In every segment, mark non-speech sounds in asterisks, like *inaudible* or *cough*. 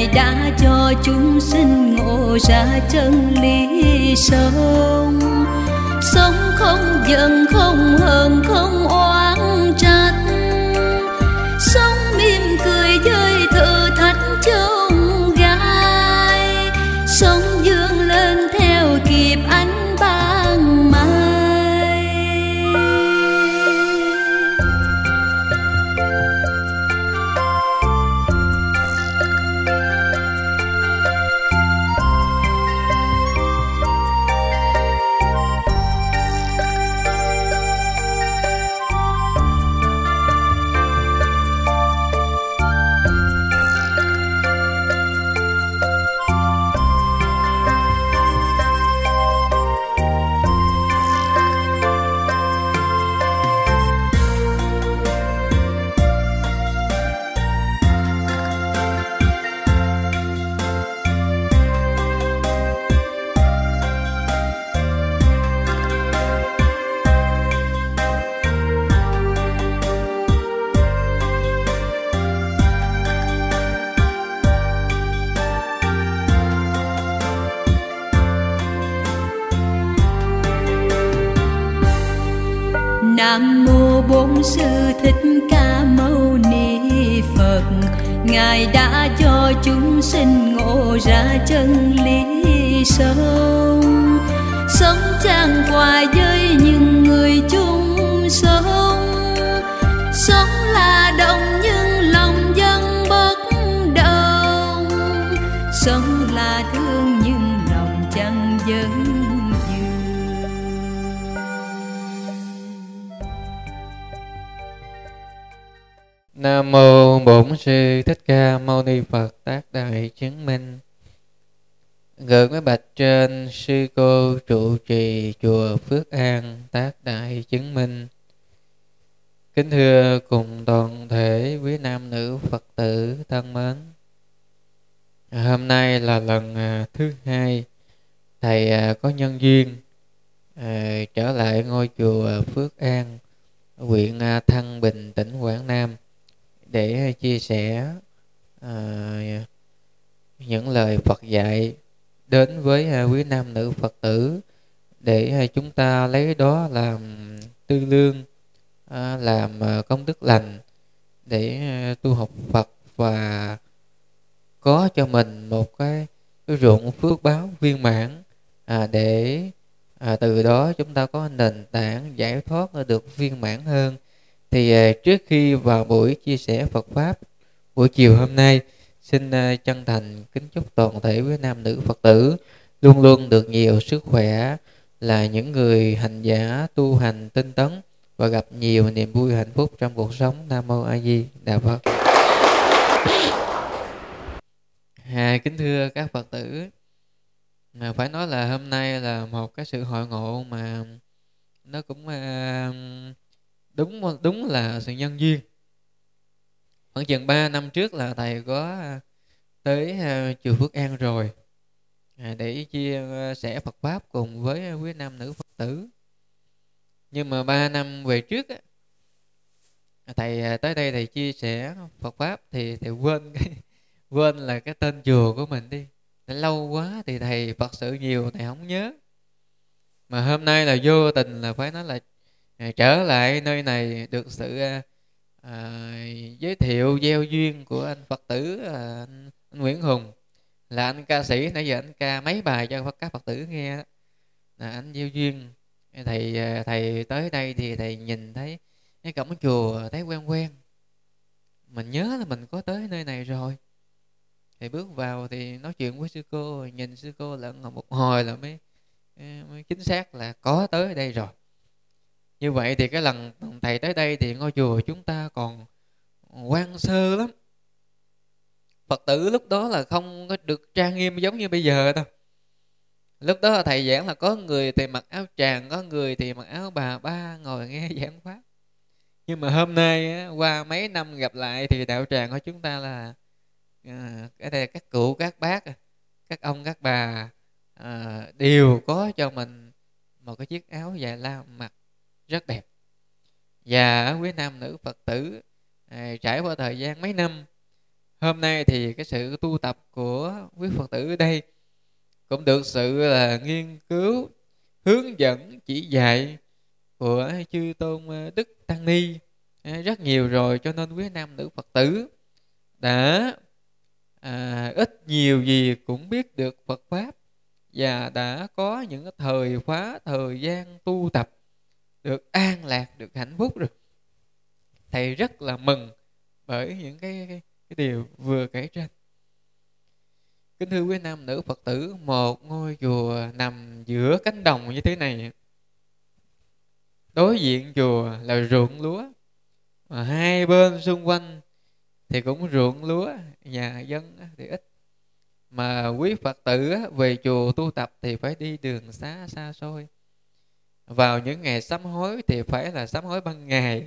ngài đã cho chúng sinh ngộ ra chân lý sống sống không giận, không hờn, không oan. Ngài đã cho chúng sinh ngộ ra chân lý sâu, Sống trang hòa với những người chung sống. Sống là đồng nhưng lòng dân bất đồng. Sống là thương nhưng lòng chẳng dân. Nam mô Bổn sư Thích Ca Mâu Ni Phật tác đại chứng minh. Gửi mấy bạch trên sư cô trụ trì chùa Phước An tác đại chứng minh. Kính thưa cùng toàn thể quý nam nữ Phật tử thân mến. Hôm nay là lần à, thứ hai thầy à, có nhân duyên à, trở lại ngôi chùa Phước An, huyện Thăng Bình, tỉnh Quảng Nam để ờ, chia sẻ à, những lời Phật dạy đến với à, quý nam nữ Phật tử để à, chúng ta lấy đó làm tư lương à, làm à, công đức lành để à, tu học Phật và có cho mình một cái, cái ruộng phước báo viên mãn à, để à, từ đó chúng ta có nền tảng giải thoát được viên mãn hơn thì à, trước khi vào buổi chia sẻ Phật pháp buổi chiều hôm nay xin à, chân thành kính chúc toàn thể quý nam nữ Phật tử luôn luôn được nhiều sức khỏe là những người hành giả tu hành tinh tấn và gặp nhiều niềm vui hạnh phúc trong cuộc sống Nam mô A Di Đà Phật. À, kính thưa các Phật tử, mà phải nói là hôm nay là một cái sự hội ngộ mà nó cũng uh, đúng đúng là sự nhân duyên. Khoảng chừng 3 năm trước là thầy có à, tới à, chùa Phước An rồi à, để chia sẻ Phật pháp cùng với quý nam nữ Phật tử. Nhưng mà 3 năm về trước á, thầy tới đây thầy chia sẻ Phật pháp thì thầy quên cái *laughs* quên là cái tên chùa của mình đi. Lâu quá thì thầy Phật sự nhiều thầy không nhớ. Mà hôm nay là vô tình là phải nói là à, trở lại nơi này được sự à, à, giới thiệu gieo duyên của anh Phật tử à, anh, anh Nguyễn Hùng. Là anh ca sĩ nãy giờ anh ca mấy bài cho các Phật tử nghe là anh gieo duyên. Thầy à, thầy tới đây thì thầy nhìn thấy cái cổng chùa thấy quen quen. Mình nhớ là mình có tới nơi này rồi. Thì bước vào thì nói chuyện với sư cô nhìn sư cô lẫn một hồi là mới, à, mới chính xác là có tới đây rồi như vậy thì cái lần thầy tới đây thì ngôi chùa chúng ta còn quan sơ lắm. Phật tử lúc đó là không có được trang nghiêm giống như bây giờ đâu. Lúc đó thầy giảng là có người thì mặc áo tràng có người thì mặc áo bà ba ngồi nghe *laughs* giảng pháp. Nhưng mà hôm nay qua mấy năm gặp lại thì đạo tràng của chúng ta là à, cái đây các cụ các bác các ông các bà à, đều có cho mình một cái chiếc áo dài lao mặc rất đẹp. Và quý nam nữ phật tử à, trải qua thời gian mấy năm hôm nay thì cái sự tu tập của quý phật tử ở đây cũng được sự là nghiên cứu hướng dẫn chỉ dạy của chư tôn à, đức tăng ni à, rất nhiều rồi cho nên quý nam nữ phật tử đã à, ít nhiều gì cũng biết được phật pháp và đã có những thời khóa thời gian tu tập được an lạc được hạnh phúc rồi. Thầy rất là mừng bởi những cái, cái, cái điều vừa kể trên. Kính thưa quý nam nữ phật tử một ngôi chùa nằm giữa cánh đồng như thế này. Đối diện chùa là ruộng lúa mà hai bên xung quanh thì cũng ruộng lúa nhà dân thì ít. Mà quý phật tử về chùa tu tập thì phải đi đường xa xa xôi vào những ngày sám hối thì phải là sám hối ban ngày.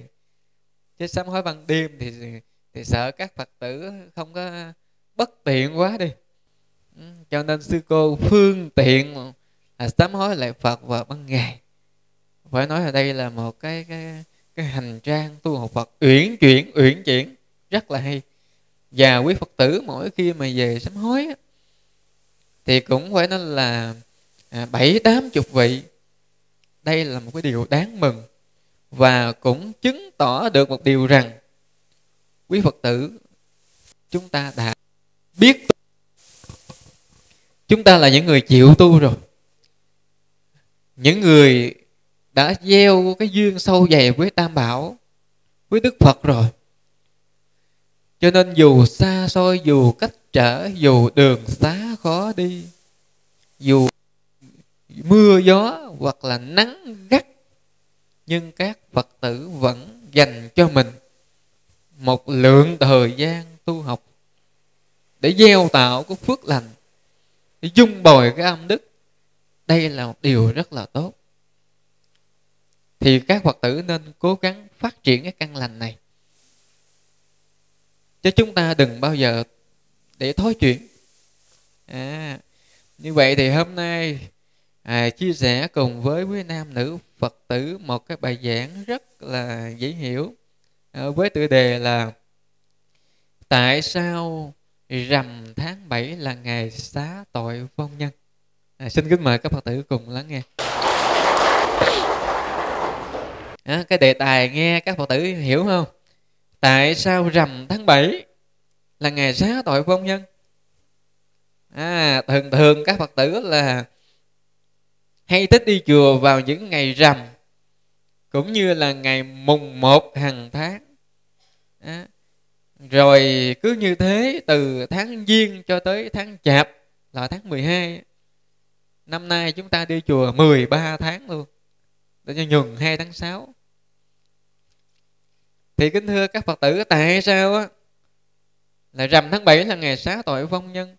Chứ sám hối ban đêm thì thì sợ các phật tử không có bất tiện quá đi. Ừ, cho nên sư cô phương tiện là sám hối lại phật vào ban ngày. Phải nói ở đây là một cái cái cái hành trang tu học phật uyển chuyển uyển chuyển, rất là hay. Và quý phật tử mỗi khi mà về sám hối thì cũng phải nói là à, bảy tám chục vị đây là một cái điều đáng mừng và cũng chứng tỏ được một điều rằng quý phật tử, chúng ta đã biết chúng ta là những người chịu tu rồi. Những người đã gieo cái duyên sâu dày với tam bảo, với đức phật rồi. Cho nên dù xa xôi, dù cách trở, dù đường xá khó đi, dù mưa gió hoặc là nắng gắt nhưng các phật tử vẫn dành cho mình một lượng thời gian tu học để gieo tạo cái phước lành để dung bồi cái âm đức. Đây là một điều rất là tốt. Thì các phật tử nên cố gắng phát triển cái căn lành này. Chứ chúng ta đừng bao giờ để thối chuyện. À, như vậy thì hôm nay à, chia sẻ cùng với quý nam nữ phật tử một cái bài giảng rất là dễ hiểu. À, với tựa đề là tại sao rằm tháng 7 là ngày xá tội vong nhân? À, xin kính mời các phật tử cùng lắng nghe. À, cái đề tài nghe các phật tử hiểu không? Tại sao rằm tháng 7 là ngày xá tội vong nhân? À, thường thường các phật tử là hay thích đi chùa vào những ngày rằm cũng như là ngày mùng một hàng tháng. À, rồi cứ như thế từ tháng giêng cho tới tháng chạp là tháng 12 năm nay chúng ta đi chùa 13 tháng luôn để cho nhường hai tháng 6 thì kính thưa các phật tử tại sao á? Là rằm tháng 7 là ngày xá tội vong nhân.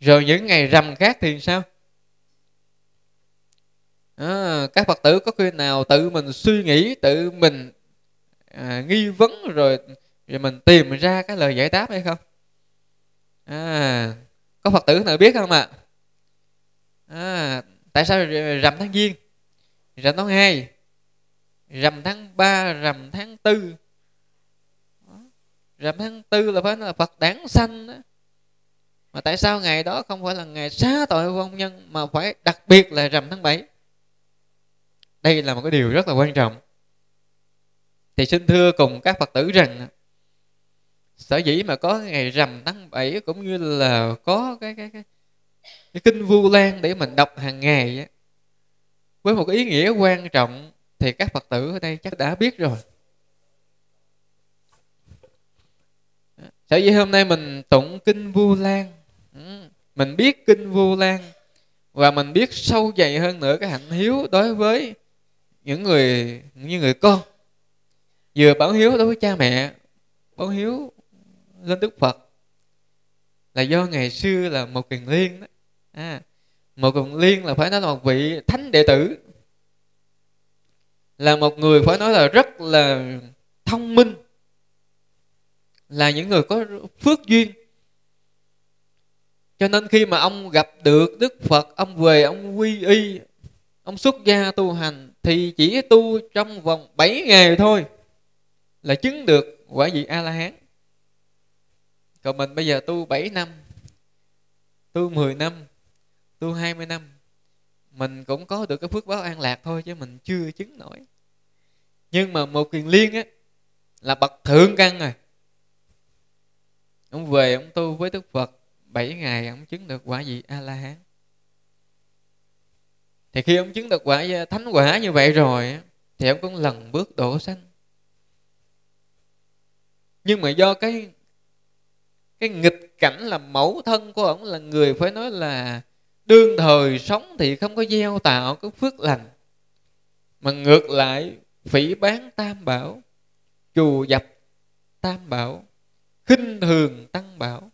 Rồi những ngày rằm khác thì sao? À, các phật tử có khi nào tự mình suy nghĩ tự mình à, nghi vấn rồi rồi mình tìm ra cái lời giải đáp hay không à, có phật tử nào biết không ạ à? à, tại sao rằm tháng giêng rằm tháng hai rằm tháng 3, rằm tháng 4 rằm tháng tư là phải là Phật đản sanh đó. mà tại sao ngày đó không phải là ngày xá tội vong nhân mà phải đặc biệt là rằm tháng 7 đây là một cái điều rất là quan trọng. Thì xin thưa cùng các Phật tử rằng sở dĩ mà có ngày rằm tháng bảy cũng như là có cái cái cái, cái kinh vu lan để mình đọc hàng ngày với một ý nghĩa quan trọng thì các phật tử ở đây chắc đã biết rồi. Sở dĩ hôm nay mình tụng kinh vu lan ừ, mình biết kinh vu lan và mình biết sâu dày hơn nữa cái hạnh hiếu đối với những người như người con vừa báo hiếu đối với cha mẹ báo hiếu lên đức phật là do ngày xưa là một kiền liên đó. À, một kiền liên là phải nói là một vị thánh đệ tử. Là một người phải nói là rất là thông minh là những người có phước duyên. Cho nên khi mà ông gặp được đức phật ông về ông quy y ông xuất gia tu hành thì chỉ tu trong vòng 7 ngày thôi là chứng được quả vị a la hán còn mình bây giờ tu 7 năm, tu 10 năm, tu 20 năm, mình cũng có được cái phước báo an lạc thôi chứ mình chưa chứng nổi. Nhưng mà một kiền liên á, là bậc thượng căn rồi. Ông về ông tu với đức phật 7 ngày, ông chứng được quả vị a la hán thì khi ông chứng được quả, thánh quả như vậy rồi thì ông cũng lần bước đổ sanh. Nhưng mà do cái cái nghịch cảnh là mẫu thân của ông, là người phải nói là đương thời sống thì không có gieo tạo cái phước lành, mà ngược lại phỉ bán tam bảo, chù dập tam bảo, khinh thường tăng bảo.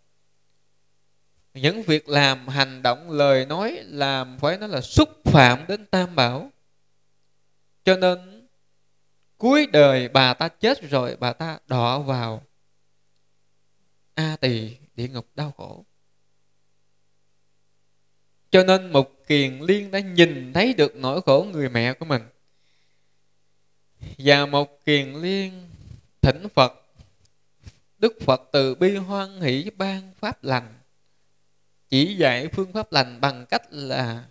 Những việc làm, hành động, lời nói, làm phải nói là xúc phạm đến tam bảo. Cho nên, cuối đời bà ta chết rồi, bà ta đọa vào a tỳ, địa ngục đau khổ. Cho nên một kiền liên đã nhìn thấy được nỗi khổ người mẹ của mình. Và một kiền liên thỉnh phật, đức phật từ bi hoan hỷ ban pháp lành, chỉ dạy phương pháp lành bằng cách là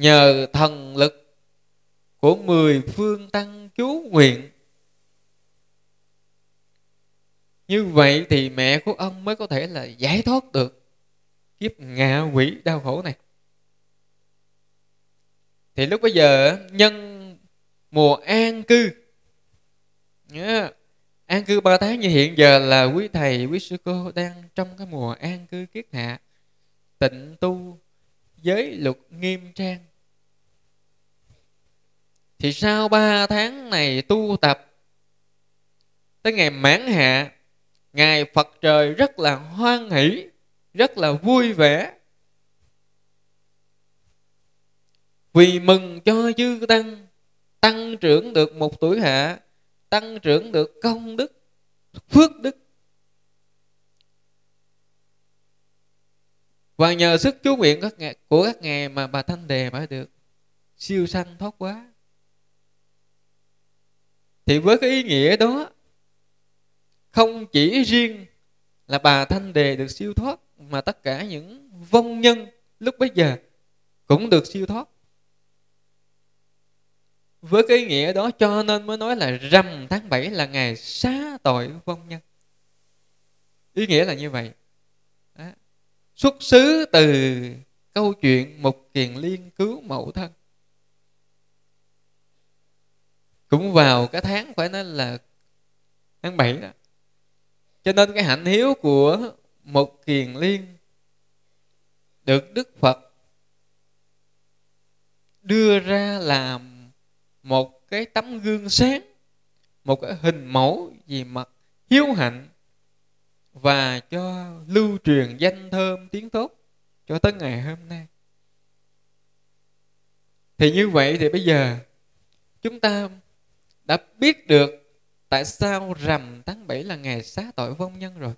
nhờ thần lực của mười phương tăng chú nguyện. Như vậy thì mẹ của ông mới có thể là giải thoát được kiếp ngạ quỷ đau khổ này. Thì lúc bây giờ, nhân mùa an cư. Yeah. an cư ba tháng như hiện giờ là quý thầy, quý sư cô đang trong cái mùa an cư kiết hạ tịnh tu, giới luật nghiêm trang thì sau ba tháng này tu tập, tới ngày mãn hạ, ngài phật trời rất là hoan hỷ, rất là vui vẻ. Vì mừng cho chư tăng tăng trưởng được một tuổi hạ, tăng trưởng được công đức, phước đức. Và nhờ sức chú nguyện các của các ngài mà bà thanh đề mới được siêu sanh thoát quá thì với cái ý nghĩa đó, không chỉ riêng là bà thanh đề được siêu thoát, mà tất cả những vong nhân lúc bấy giờ cũng được siêu thoát. Với cái ý nghĩa đó, cho nên mới nói là rằm tháng 7 là ngày xá tội vong nhân. Ý nghĩa là như vậy. Đó. xuất xứ từ câu chuyện một kiền liên cứu mẫu thân. Cũng vào cái tháng phải nói là tháng 7 đó. Cho nên cái hạnh hiếu của một kiền liên được đức phật đưa ra làm một cái tấm gương sáng, một cái hình mẫu về mặt hiếu hạnh và cho lưu truyền danh thơm tiếng tốt cho tới ngày hôm nay. Thì như vậy thì bây giờ chúng ta đã biết được tại sao rằm tháng 7 là ngày xá tội vong nhân rồi.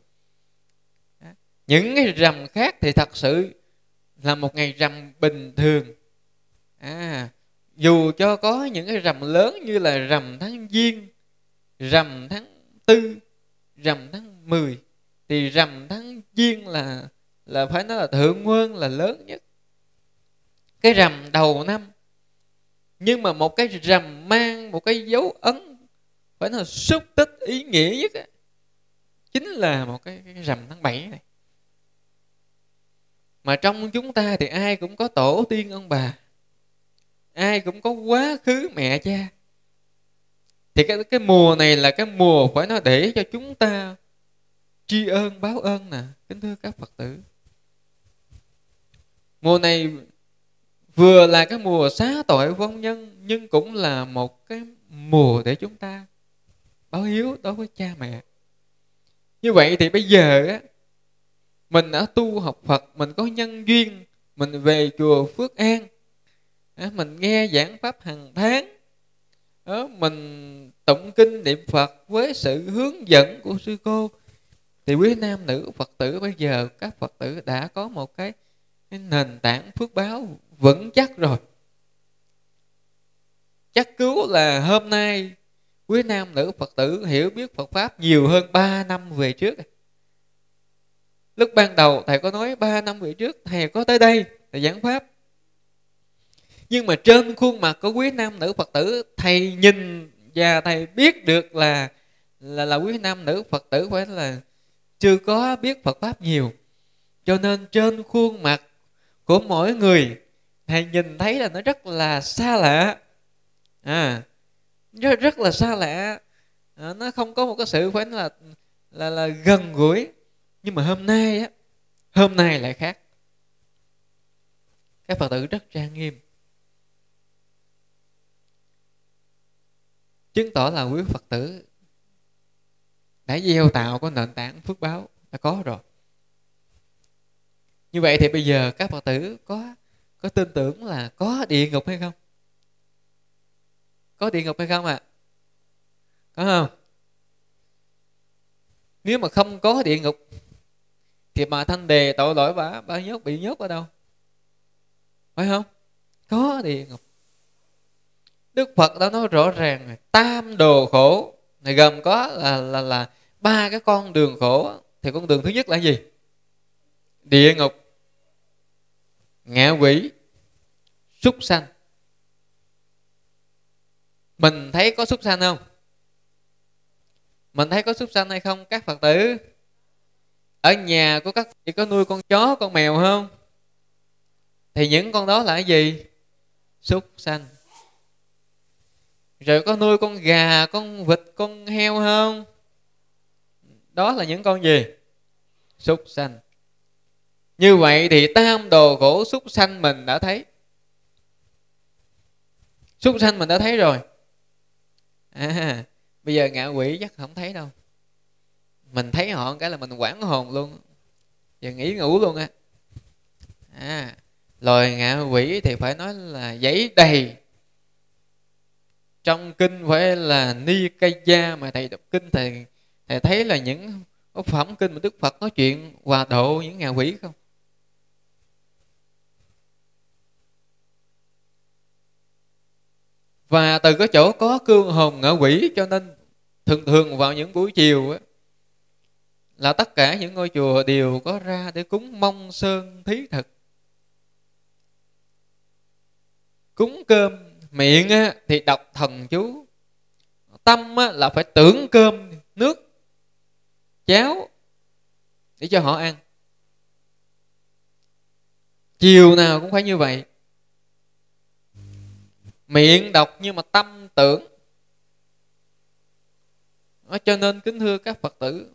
Những cái rằm khác thì thật sự là một ngày rằm bình thường. À, dù cho có những cái rằm lớn như là rằm tháng giêng rằm tháng tư rằm tháng 10 thì rằm tháng giêng là là phải nói là thượng nguyên là lớn nhất. Cái rằm đầu năm nhưng mà một cái rằm mang một cái dấu ấn phải nói là xúc tích ý nghĩa nhất á, chính là một cái, cái rằm tháng 7 này. Mà trong chúng ta thì ai cũng có tổ tiên ông bà ai cũng có quá khứ mẹ cha. Thì cái cái mùa này là cái mùa phải nói để cho chúng ta tri ơn báo ơn nè kính thưa các phật tử. Mùa này vừa là cái mùa xá tội vong nhân nhưng cũng là một cái mùa để chúng ta báo hiếu đối với cha mẹ. Như vậy thì bây giờ á mình đã tu học phật mình có nhân duyên mình về chùa phước an mình nghe giảng pháp hàng tháng á, mình tụng kinh niệm phật với sự hướng dẫn của sư cô thì quý nam nữ phật tử bây giờ các phật tử đã có một cái, cái nền tảng phước báo vững chắc rồi. Chắc cứu là hôm nay quý nam nữ phật tử hiểu biết phật pháp nhiều hơn 3 năm về trước. Lúc ban đầu thầy có nói 3 năm về trước, thầy có tới đây thầy giảng pháp. Nhưng mà trên khuôn mặt của quý nam nữ phật tử, thầy nhìn và thầy biết được là là là quý nam nữ phật tử phải là chưa có biết phật pháp nhiều. Cho nên trên khuôn mặt của mỗi người thầy nhìn thấy là nó rất là xa lạ. À rất, rất là xa lạ. À, nó không có một cái sự phải là là là gần gũi. Nhưng mà hôm nay á hôm nay lại khác. Các phật tử rất trang nghiêm. Chứng tỏ là quý phật tử đã gieo tạo có nền tảng phước báo đã có rồi. Như vậy thì bây giờ các phật tử có có tin tưởng là có địa ngục hay không? Có địa ngục hay không ạ? À? có không? Nếu mà không có địa ngục, thì bà thanh đề tội lỗi bà bà nhốt, bị nhốt ở đâu? Phải không? Có địa ngục. Đức phật đã nói rõ ràng tam đồ khổ, này gồm có là là là ba cái con đường khổ thì con đường thứ nhất là gì? Địa ngục ngã quỷ, súc sanh. Mình thấy có súc sanh không? Mình thấy có súc sanh hay không? Các phật tử, ở nhà của các vị có nuôi con chó, con mèo không? Thì những con đó là cái gì? Súc sanh. Rồi có nuôi con gà, con vịt, con heo không? Đó là những con gì? Súc sanh như vậy thì tam đồ khổ súc sanh mình đã thấy. Súc sanh mình đã thấy rồi. À, bây giờ ngạ quỷ chắc không thấy đâu. Mình thấy họ cái là mình quản hồn luôn. Giờ nghỉ ngủ luôn á. À, loài ngạ quỷ thì phải nói là giấy đầy. Trong kinh phải là ni cây gia mà thầy đọc kinh thầy thầy thấy là những phẩm kinh mà đức phật nói chuyện hòa độ những ngạ quỷ không? Và từ cái chỗ có cương hồn ngạ quỷ cho nên thường thường vào những buổi chiều á, là tất cả những ngôi chùa đều có ra để cúng mong sơn thí thực. Cúng cơm miệng á, thì đọc thần chú. Tâm á, là phải tưởng cơm nước cháo để cho họ ăn. Chiều nào cũng phải như vậy miệng đọc nhưng mà tâm tưởng. Đó, cho nên kính thưa các phật tử.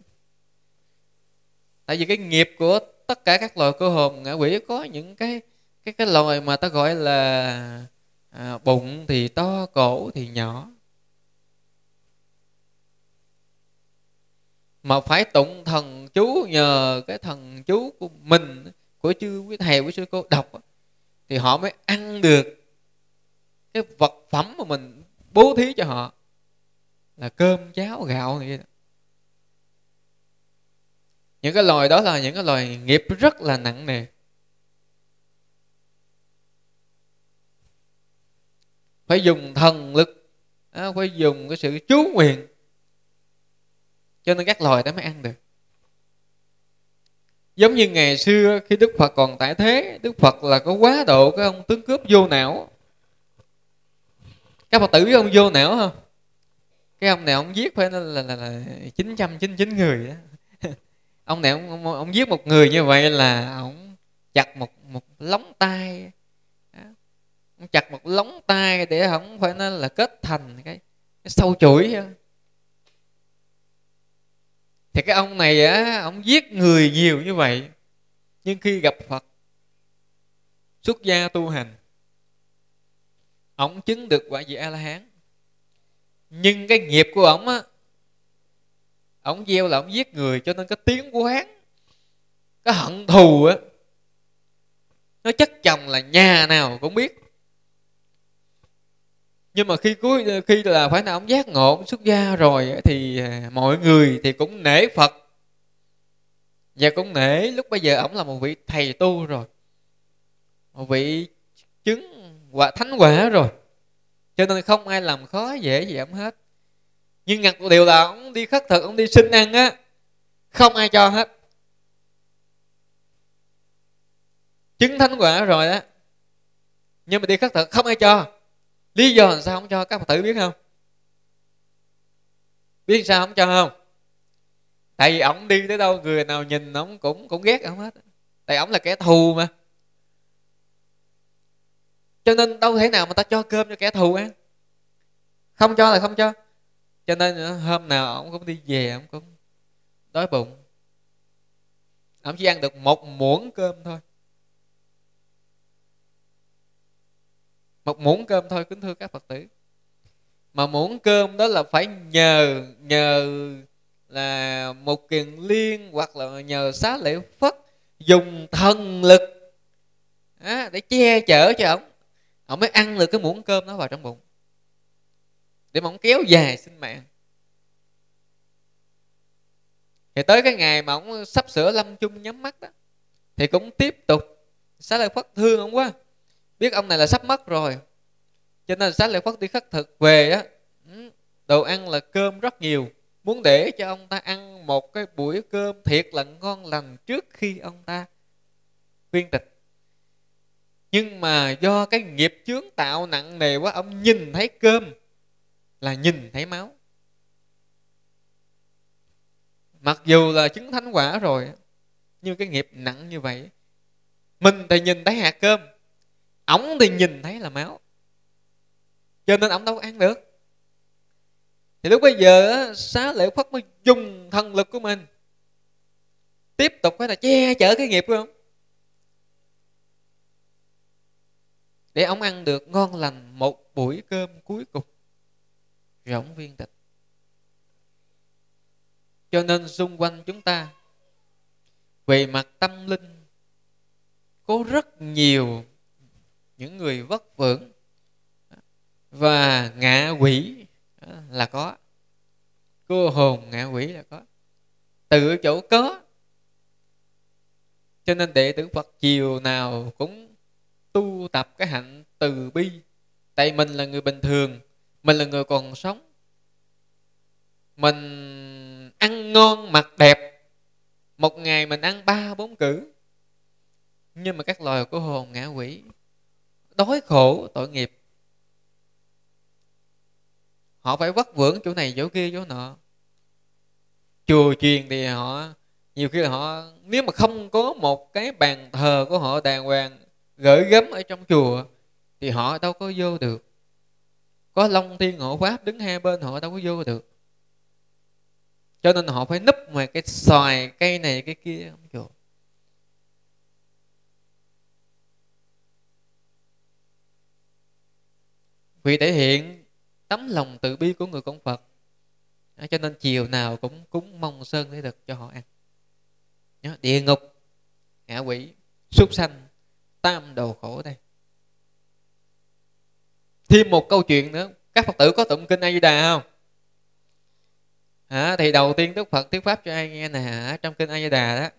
Tại vì cái nghiệp của tất cả các loài cơ hồn ngạ quỷ có những cái cái cái loài mà ta gọi là à, bụng thì to cổ thì nhỏ. Mà phải tụng thần chú nhờ cái thần chú của mình của chư quý thầy quý sư cô đọc thì họ mới ăn được cái vật phẩm mà mình bố thí cho họ là cơm, cháo, gạo này những cái loài đó là những cái loài nghiệp rất là nặng nề. Phải dùng thần lực phải dùng cái sự chú nguyện cho nên các loài đó mới ăn được. Giống như ngày xưa khi đức phật còn tại thế, đức phật là có quá độ cái ông tướng cướp vô não các phật tử biết ông vô não không cái ông này ông giết phải là là, là, là 999 người đó *laughs* ông này ông, ông, ông giết một người như vậy là ông chặt một một lóng tay. Ông chặt một lóng tay để không phải nó là kết thành cái, cái sâu chuỗi thì cái ông này á ông giết người nhiều như vậy nhưng khi gặp phật xuất gia tu hành ổng chứng được quả vị a la hán nhưng cái nghiệp của ổng, á ổng gieo là ổng giết người cho nên cái tiếng quán cái hận thù á. Nó chất chồng là nhà nào cũng biết. Nhưng mà khi cuối khi là phải là ông giác ngộ xuất gia rồi thì à, mọi người thì cũng nể phật. Và cũng nể lúc bây giờ ổng là một vị thầy tu rồi. Một vị chứng quả thánh quả rồi. Cho nên không ai làm khó, dễ gì ông hết. Nhưng ngặt một điều là ông đi khất thực, ông đi xin ăn á, không ai cho hết. Chứng thánh quả rồi á, nhưng mà đi khất thực không ai cho. Lý do làm sao không cho, các phật tử biết không? Biết sao không cho không? Tại vì ổng đi tới đâu, người nào nhìn ổng cũng cũng ghét ổng hết. Tại ổng là kẻ thù mà cho nên đâu thể nào mà ta cho cơm cho kẻ thù ăn không cho là không cho. Cho nên hôm nào ông cũng đi về ông cũng đói bụng. Ông chỉ ăn được một muỗng cơm thôi. Một muỗng cơm thôi kính thưa các phật tử. Mà muỗng cơm đó là phải nhờ nhờ là một kiền liên hoặc là nhờ xá lễ phất dùng thần lực à, để che chở cho ông họ mới ăn được cái muỗng cơm đó vào trong bụng. Để mà ông kéo dài sinh mạng. Thì tới cái ngày mà ông sắp sửa lâm chung nhắm mắt đó, thì cũng tiếp tục, xá lợi phất thương ông quá. Biết ông này là sắp mất rồi. Cho nên xá lợi phất đi khất thực về á ừ, đồ ăn là cơm rất nhiều. Muốn để cho ông ta ăn một cái buổi cơm thiệt là ngon lành trước khi ông ta viên tịch nhưng mà do cái nghiệp chướng tạo nặng nề quá, ông nhìn thấy cơm là nhìn thấy máu. Mặc dù là chứng thánh quả rồi, nhưng cái nghiệp nặng như vậy, mình thì nhìn thấy hạt cơm, ổng thì nhìn thấy là máu. Cho nên ổng đâu ăn được. Thì lúc bây giờ xá lợi phất mới dùng thần lực của mình, tiếp tục phải là che chở cái nghiệp của ông. Để ông ăn được ngon lành một buổi cơm cuối cùng. Rỗng viên tịch. Cho nên xung quanh chúng ta, về mặt tâm linh, có rất nhiều những người vất vưởng và ngạ quỷ à, là có. Cô hồn ngạ quỷ là có. Từ chỗ có. Cho nên đệ tử phật chiều nào cũng tu tập cái hạnh từ bi. Tại mình là người bình thường, mình là người còn sống. Mình ăn ngon mặc đẹp. Một ngày mình ăn ba, bốn cử. Nhưng mà các loài của hồn ngã quỷ, đói khổ tội nghiệp. Họ phải vất vưởng chỗ này, chỗ kia, chỗ nọ. Chùa truyền thì họ, nhiều khi là họ, nếu mà không có một cái bàn thờ của họ đàng hoàng gửi gắm ở trong chùa, thì họ đâu có vô được. Có long thiên hộ pháp đứng hai bên, họ đâu có vô được. Cho nên họ phải núp ngoài cái xoài cây này cái kia không chùa. Vì thể hiện tấm lòng từ bi của người con Phật cho nên chiều nào cũng cúng mong sơn để được cho họ ăn. Địa ngục, ngạ quỷ, súc sanh tam đồ khổ đây. Thêm một câu chuyện nữa. Các phật tử có tụng kinh a di đà không? À, thì đầu tiên đức phật thuyết pháp cho ai nghe nè trong kinh a di đà đó.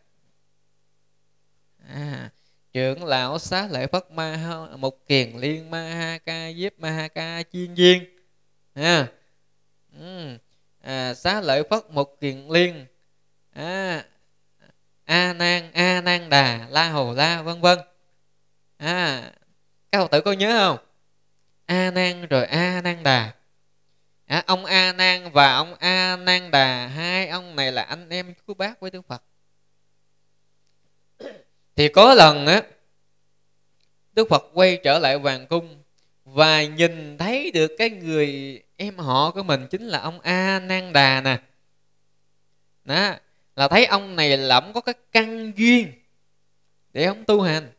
À, trưởng lão xá lợi phất ma một kiền liên ma ha ca diếp ma ha ca chiên viên. À, ừ, à, xá lợi phất một kiền liên. À, a nan a nan đà la hồ la vân vân à, các phật tử có nhớ không? A nan rồi a nan đà. À, ông a nan và ông a nan đà hai ông này là anh em chú bác với đức phật. Thì có lần á đức phật quay trở lại hoàng cung và nhìn thấy được cái người em họ của mình chính là ông a nan đà nè. Đó là thấy ông này là ông có cái căn duyên để ông tu hành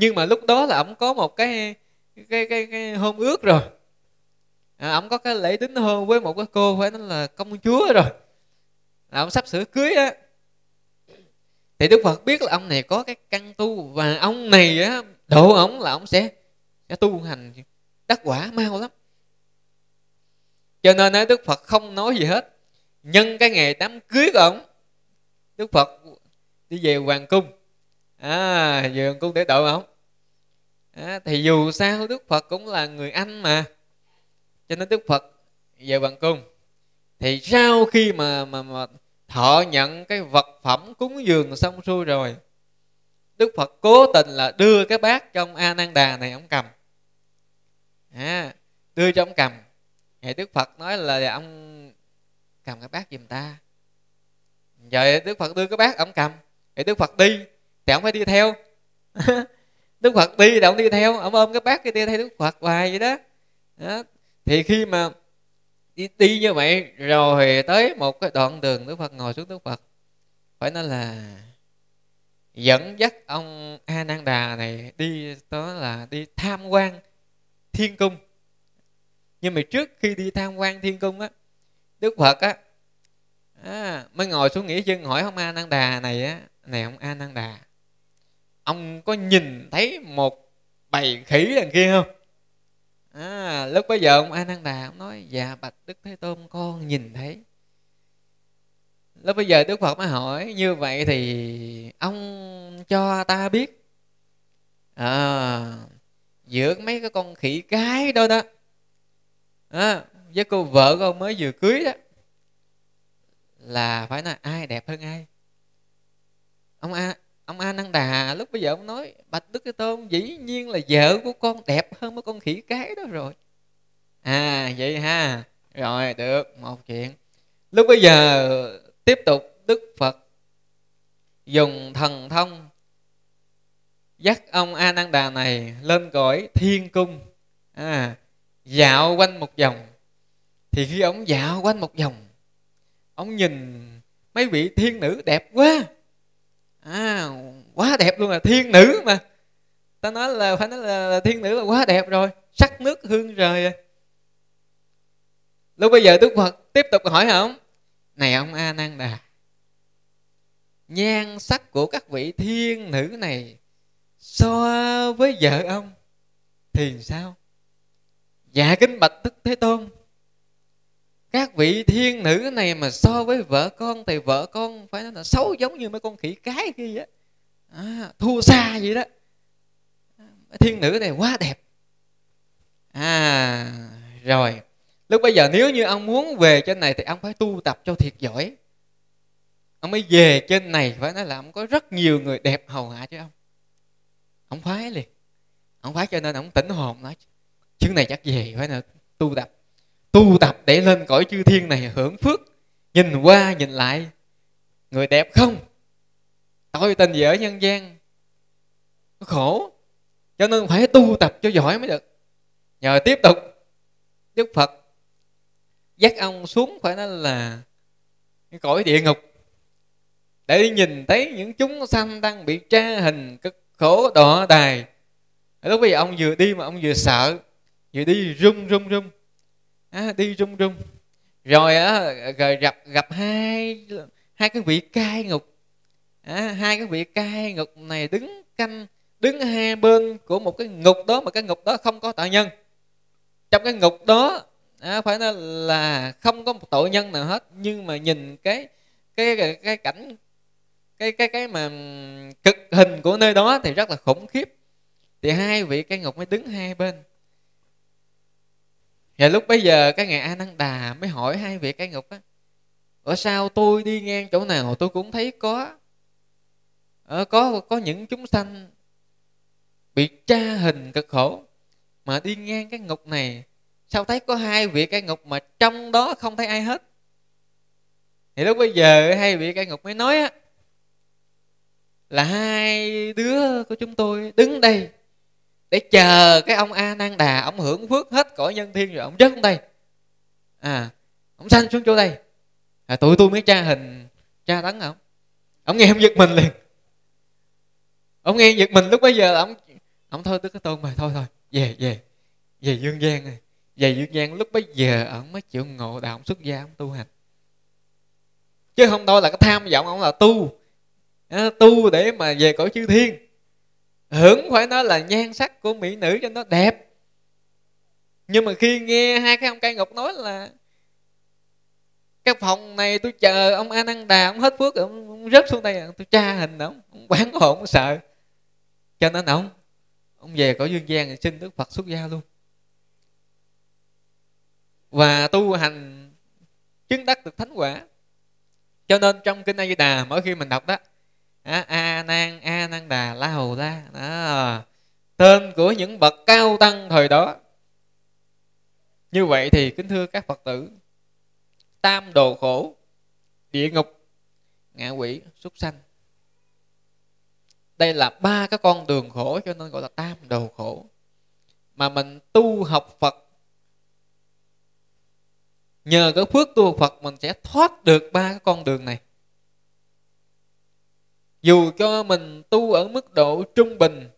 nhưng mà lúc đó là ông có một cái cái cái, cái hôn ước rồi. À, ông có cái lễ đính hôn với một cái cô phải nói là công chúa rồi. Là ông sắp sửa cưới á. Thì đức phật biết là ông này có cái căn tu và ông này á độ ổng là ông sẽ sẽ tu hành đắc quả mau lắm. Cho nên á đức phật không nói gì hết. Nhân cái ngày đám cưới của ông đức phật đi về hoàng cung. À về hoàng cung để độ ông à, thì dù sao đức phật cũng là người anh mà. Cho nên đức phật về bằng cung. Thì sau khi mà mà, mà thọ nhận cái vật phẩm cúng dường xong xuôi rồi đức phật cố tình là đưa cái bát trong a nan đà này ông cầm. À, đưa cho ông cầm. Thì đức phật nói là dạ, ông cầm cái bát giùm ta. Giờ đức phật đưa cái bát ông cầm. Thì đức phật đi thì ông phải đi theo. *laughs* đức phật đi là ông đi theo ông ôm cái bát đi theo đức phật hoài vậy đó. đó thì khi mà đi, đi như vậy rồi tới một cái đoạn đường đức phật ngồi xuống đức phật phải nói là dẫn dắt ông a nan đà này đi đó là đi tham quan thiên cung nhưng mà trước khi đi tham quan thiên cung á đức phật á à, mới ngồi xuống nghỉ chân hỏi ông a nan đà này á này ông a nan đà có nhìn thấy một bầy khỉ đằng kia không? À, lúc bây giờ ông a nan đà ông nói dạ bạch đức thế tôn con nhìn thấy. Lúc bây giờ đức phật mới hỏi như vậy thì ông cho ta biết à, giữa mấy cái con khỉ cái đó đó. À, với cô vợ của ông mới vừa cưới đó là phải nói ai đẹp hơn ai? Ông a ông a nan đà lúc bây giờ ông nói bạch đức thế tôn dĩ nhiên là vợ của con đẹp hơn mấy con khỉ cái đó rồi. À vậy ha. Rồi được một chuyện. Lúc bây giờ tiếp tục đức phật dùng thần thông dắt ông a nan đà này lên cõi thiên cung à, dạo quanh một vòng. Thì khi ông dạo quanh một vòng ông nhìn mấy vị thiên nữ đẹp quá à quá đẹp luôn là thiên nữ mà. Ta nói là, phải nói là thiên nữ là quá đẹp rồi. Sắc nước hương rời à. lúc bây giờ đức phật tiếp tục hỏi ông, này ông a nan đà nhan sắc của các vị thiên nữ này so với vợ ông thì sao? Dạ kính bạch đức thế tôn các vị thiên nữ này mà so với vợ con thì vợ con phải nói là xấu giống như mấy con khỉ cái kia á. À, thua xa vậy đó. À, thiên nữ này quá đẹp. À rồi. Lúc bây giờ nếu như ông muốn về trên này thì ông phải tu tập cho thiệt giỏi. Ông mới về trên này phải nói là ông có rất nhiều người đẹp hầu hạ cho ông. Ông phái liền. Ông phái cho nên ông tỉnh hồn nói chứng này chắc về phải là tu tập tu tập để lên cõi chư thiên này hưởng phước. Nhìn qua, nhìn lại, người đẹp không? Tôi tình gì ở nhân gian. Khổ. Cho nên phải tu tập cho giỏi mới được. Nhờ tiếp tục đức phật dắt ông xuống phải nói là cái cõi địa ngục. Để nhìn thấy những chúng sanh đang bị tra hình cực khổ đọa đài. Lúc bây giờ ông vừa đi mà ông vừa sợ. Vừa đi run run run à, đi rung rung. Rồi á rồi gặp gặp hai hai cái vị cai ngục. À, hai cái vị cai ngục này đứng canh đứng hai bên của một cái ngục đó mà cái ngục đó không có tội nhân. Trong cái ngục đó à, phải nói là không có một tội nhân nào hết nhưng mà nhìn cái cái cái, cái cảnh cái cái cái mà cực hình của nơi đó thì rất là khủng khiếp. Thì hai vị cai ngục mới đứng hai bên và lúc bây giờ cái ngài a nan đà mới hỏi hai vị cai ngục á ở sao tôi đi ngang chỗ nào tôi cũng thấy có ở có có những chúng sanh bị tra hình cực khổ mà đi ngang cái ngục này, sao thấy có hai vị cai ngục mà trong đó không thấy ai hết? Thì lúc bây giờ hai vị cai ngục mới nói á, là hai đứa của chúng tôi đứng đây để chờ cái ông a nan đà ông hưởng phước hết cõi nhân thiên rồi ông rớt xuống đây. À ông sanh xuống chỗ đây. À, tụi tôi mới tra hình tra tấn ông. Ông nghe ông giật mình liền. Ông nghe giật mình lúc bây giờ ông ông thôi tức cái tôn mà thôi thôi về về. Về dương gian này. Về dương gian lúc bấy giờ ông mới chịu ngộ đạo ông xuất gia ông tu hành. Chứ không thôi là cái tham vọng ông là tu. À, tu để mà về cõi chư thiên hưởng phải nói là nhan sắc của mỹ nữ cho nó đẹp. Nhưng mà khi nghe hai cái ông cây ngục nói là cái phòng này tôi chờ ông a nan đà ông hết phước rồi ông, rớt xuống đây à, tôi tra hình ông, ông bán hồn ông sợ. Cho nên ông ông về cõi dương gian xin đức phật xuất gia luôn. Và tu hành chứng đắc được thánh quả. Cho nên trong kinh a di đà mỗi khi mình đọc đó a nan a nan đà la hầu ra. Đó. Tên của những bậc cao tăng thời đó. Như vậy thì, kính thưa các phật tử, tam đồ khổ, địa ngục, ngạ quỷ, súc sanh. Đây là ba cái con đường khổ cho nên gọi là tam đồ khổ. Mà mình tu học phật, nhờ cái phước tu học phật, mình sẽ thoát được ba cái con đường này dù cho mình tu ở mức độ trung bình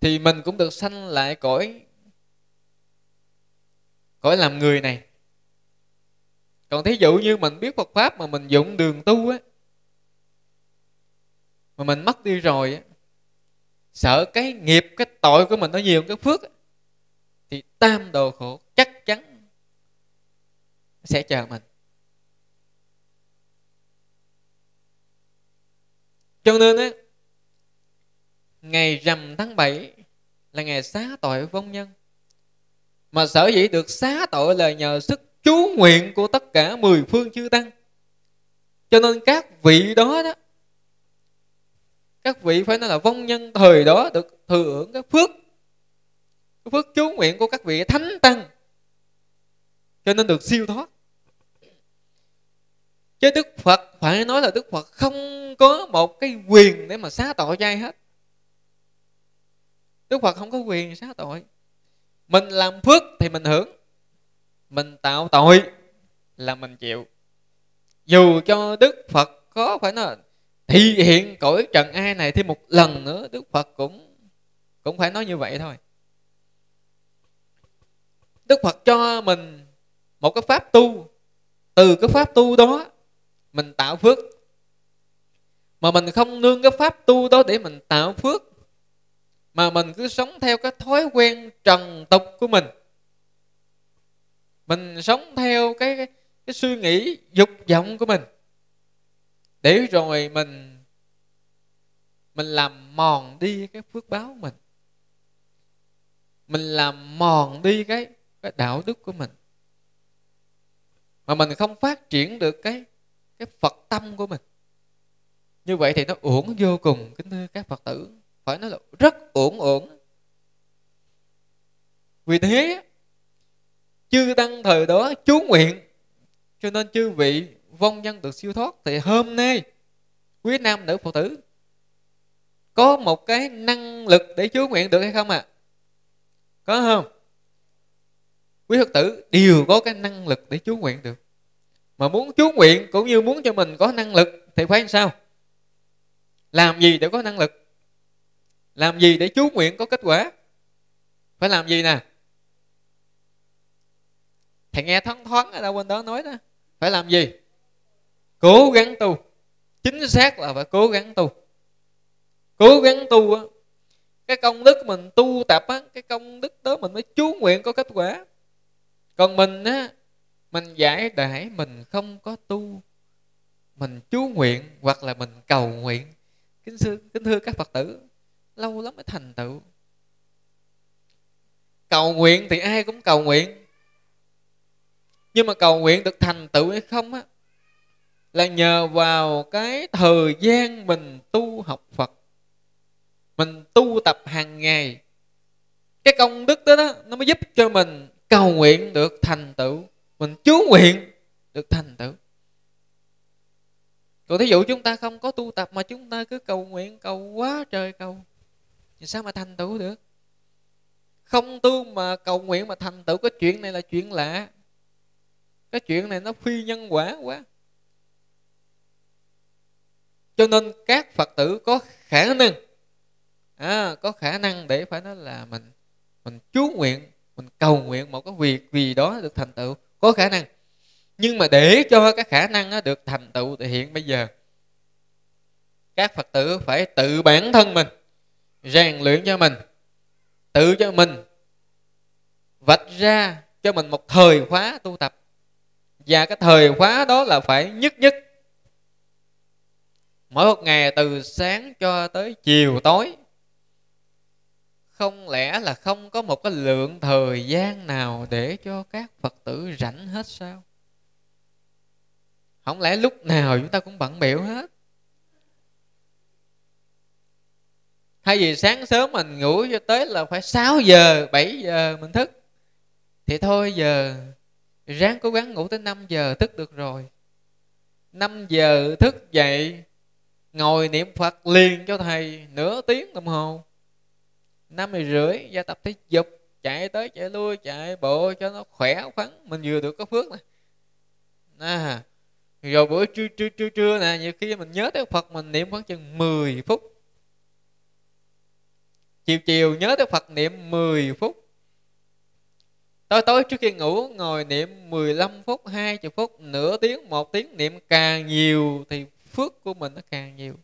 thì mình cũng được sanh lại cõi cõi làm người này. Còn thí dụ như mình biết Phật pháp mà mình dụng đường tu á mà mình mất đi rồi á sợ cái nghiệp cái tội của mình nó nhiều cái phước á, thì tam đồ khổ chắc chắn sẽ chờ mình. Cho nên á, ngày rằm tháng 7 là ngày xá tội vong nhân. Mà sở dĩ được xá tội là nhờ sức chú nguyện của tất cả mười phương chư tăng. Cho nên các vị đó đó, các vị phải nói là vong nhân thời đó được thừa hưởng cái phước cái phước chú nguyện của các vị thánh tăng. Cho nên được siêu thoát chứ đức phật, phải nói là đức phật không có một cái quyền để mà xá tội cho ai hết. Đức phật không có quyền xá tội. Mình làm phước thì mình hưởng. Mình tạo tội là mình chịu. Dù cho đức phật có phải nói thị hiện cõi trần ai này thêm một lần nữa, đức phật cũng cũng phải nói như vậy thôi. Đức phật cho mình một cái pháp tu. Từ cái pháp tu đó mình tạo phước. Mà mình không nương cái pháp tu đó để mình tạo phước. Mà mình cứ sống theo cái thói quen trần tục của mình. Mình sống theo cái cái, cái suy nghĩ dục vọng của mình. Để rồi mình mình làm mòn đi cái phước báo của mình. Mình làm mòn đi cái cái đạo đức của mình. Mà mình không phát triển được cái cái phật tâm của mình. Như vậy thì nó uổng vô cùng kính thưa các phật tử. Phải nói là rất uổng uổng. Vì thế, chư tăng thời đó chú nguyện, cho nên chư vị vong nhân được siêu thoát, thì hôm nay, quý nam nữ phật tử, có một cái năng lực để chú nguyện được hay không ạ? À? có không? Quý phật tử đều có cái năng lực để chú nguyện được mà muốn chú nguyện cũng như muốn cho mình có năng lực thì phải làm sao? Làm gì để có năng lực? Làm gì để chú nguyện có kết quả? Phải làm gì nè? Thầy nghe thoáng thoáng ở đâu bên đó nói đó. Phải làm gì? Cố gắng tu. Chính xác là phải cố gắng tu. Cố gắng tu á, cái công đức mình tu tập á, cái công đức đó mình mới chú nguyện có kết quả. Còn mình á mình giải đãi mình không có tu. Mình chú nguyện hoặc là mình cầu nguyện. Kính thưa kính thưa các phật tử lâu lắm mới thành tựu. Cầu nguyện thì ai cũng cầu nguyện. Nhưng mà cầu nguyện được thành tựu hay không á là nhờ vào cái thời gian mình tu học Phật. Mình tu tập hàng ngày. Cái công đức đó, đó nó mới giúp cho mình cầu nguyện được thành tựu mình chú nguyện được thành tựu. Còn thí dụ chúng ta không có tu tập mà chúng ta cứ cầu nguyện cầu quá trời cầu thì sao mà thành tựu được? Không tu mà cầu nguyện mà thành tựu cái chuyện này là chuyện lạ. Cái chuyện này nó phi nhân quả quá. Cho nên các phật tử có khả năng à, có khả năng để phải nói là mình mình chú nguyện mình cầu nguyện một cái việc vì đó được thành tựu có khả năng. Nhưng mà để cho cái khả năng nó được thành tựu thì hiện bây giờ, các phật tử phải tự bản thân mình, rèn luyện cho mình, tự cho mình vạch ra cho mình một thời khóa tu tập. Và cái thời khóa đó là phải nhất nhất. Mỗi một ngày từ sáng cho tới chiều tối không lẽ là không có một cái lượng thời gian nào để cho các phật tử rảnh hết sao? Không lẽ lúc nào chúng ta cũng bận biểu hết? Hay vì sáng sớm mình ngủ cho tới là phải 6 giờ 7 giờ mình thức. Thì thôi giờ, ráng cố gắng ngủ tới 5 giờ thức được rồi. 5 giờ thức dậy, ngồi niệm Phật liền cho thầy nửa tiếng đồng hồ năm giờ rưỡi gia tập thể dục chạy tới chạy lui chạy bộ cho nó khỏe khoắn mình vừa được có phước này à, rồi buổi trưa trưa trưa trưa nè nhiều khi mình nhớ tới Phật mình niệm khoảng chừng 10 phút. Chiều chiều nhớ tới Phật niệm 10 phút. Tối tối trước khi ngủ ngồi niệm 15 phút 20 phút nửa tiếng một tiếng niệm càng nhiều thì phước của mình nó càng nhiều.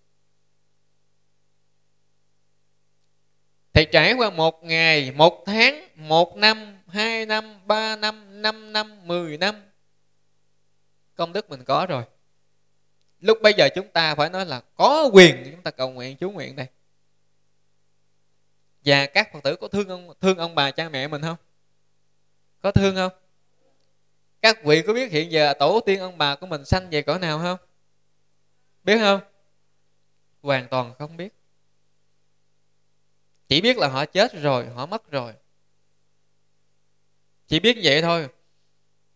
Thì trải qua một ngày, một tháng, một năm, hai năm, ba năm năm năm, mười năm, công đức mình có rồi. Lúc bây giờ chúng ta phải nói là có quyền chúng ta cầu nguyện, chú nguyện đây. Và các phật tử có thương ông thương ông bà cha mẹ mình không? Có thương không? Các vị có biết hiện giờ tổ tiên ông bà của mình sanh về cõi nào không? Biết không? Hoàn toàn không biết chỉ biết là họ chết rồi, họ mất rồi. Chỉ biết vậy thôi.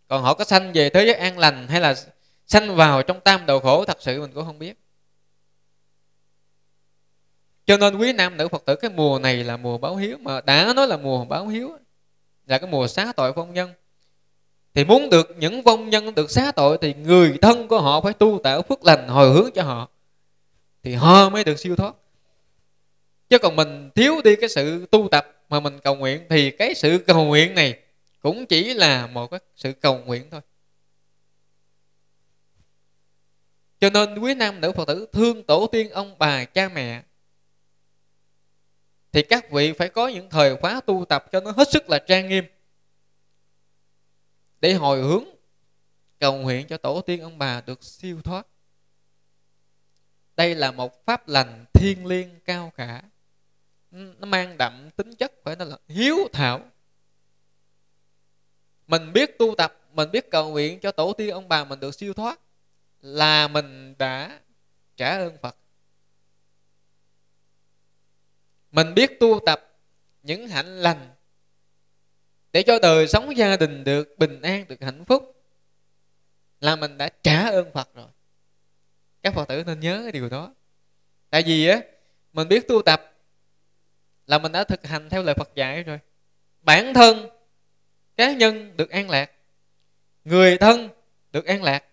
Còn họ có sanh về thế giới an lành hay là sanh vào trong tam đầu khổ, thật sự mình cũng không biết. Cho nên quý nam nữ phật tử, cái mùa này là mùa báo hiếu, mà đã nói là mùa báo hiếu là cái mùa xá tội vong nhân. Thì muốn được những vong nhân được xá tội thì người thân của họ phải tu tạo phước lành hồi hướng cho họ, thì họ mới được siêu thoát chứ còn mình thiếu đi cái sự tu tập mà mình cầu nguyện, thì cái sự cầu nguyện này cũng chỉ là một cái sự cầu nguyện thôi. Cho nên quý nam nữ phật tử thương tổ tiên ông bà cha mẹ, thì các vị phải có những thời khóa tu tập cho nó hết sức là trang nghiêm để hồi hướng cầu nguyện cho tổ tiên ông bà được siêu thoát. Đây là một pháp lành thiên liêng cao cả nó mang đậm tính chất phải nói là hiếu thảo. Mình biết tu tập, mình biết cầu nguyện cho tổ tiên ông bà mình được siêu thoát là mình đã trả ơn phật. Mình biết tu tập những hạnh lành để cho đời sống gia đình được bình an, được hạnh phúc là mình đã trả ơn phật rồi. Các phật tử nên nhớ cái điều đó. Tại vì á, mình biết tu tập là mình đã thực hành theo lời phật dạy rồi. Bản thân cá nhân được an lạc người thân được an lạc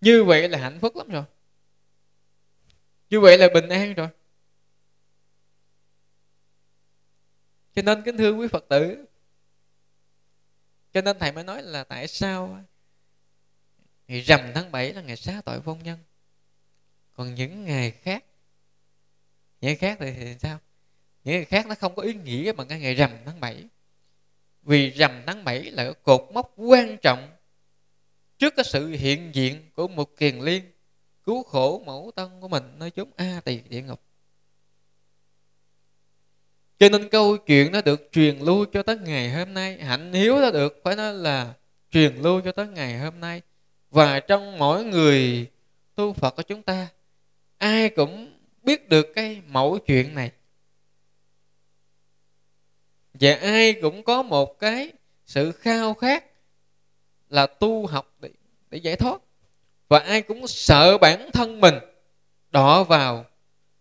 như vậy là hạnh phúc lắm rồi. Như vậy là bình an rồi. Cho nên kính thưa quý phật tử cho nên thầy mới nói là tại sao ngày rằm tháng 7 là ngày xá tội vong nhân? Còn những ngày khác những ngày khác thì, thì sao? Những ngày khác nó không có ý nghĩa bằng cái ngày rằm tháng 7 vì rằm tháng 7 là cái cột mốc quan trọng trước cái sự hiện diện của một kiền liên cứu khổ mẫu tân của mình nơi chốn a tỳ địa ngục. Cho nên câu chuyện nó được truyền lưu cho tới ngày hôm nay, hạnh hiếu nó được phải nói là truyền lưu cho tới ngày hôm nay. Và trong mỗi người tu phật của chúng ta, ai cũng biết được cái mẫu chuyện này và ai cũng có một cái sự khao khát là tu học để, để giải thoát. Và ai cũng sợ bản thân mình đọ vào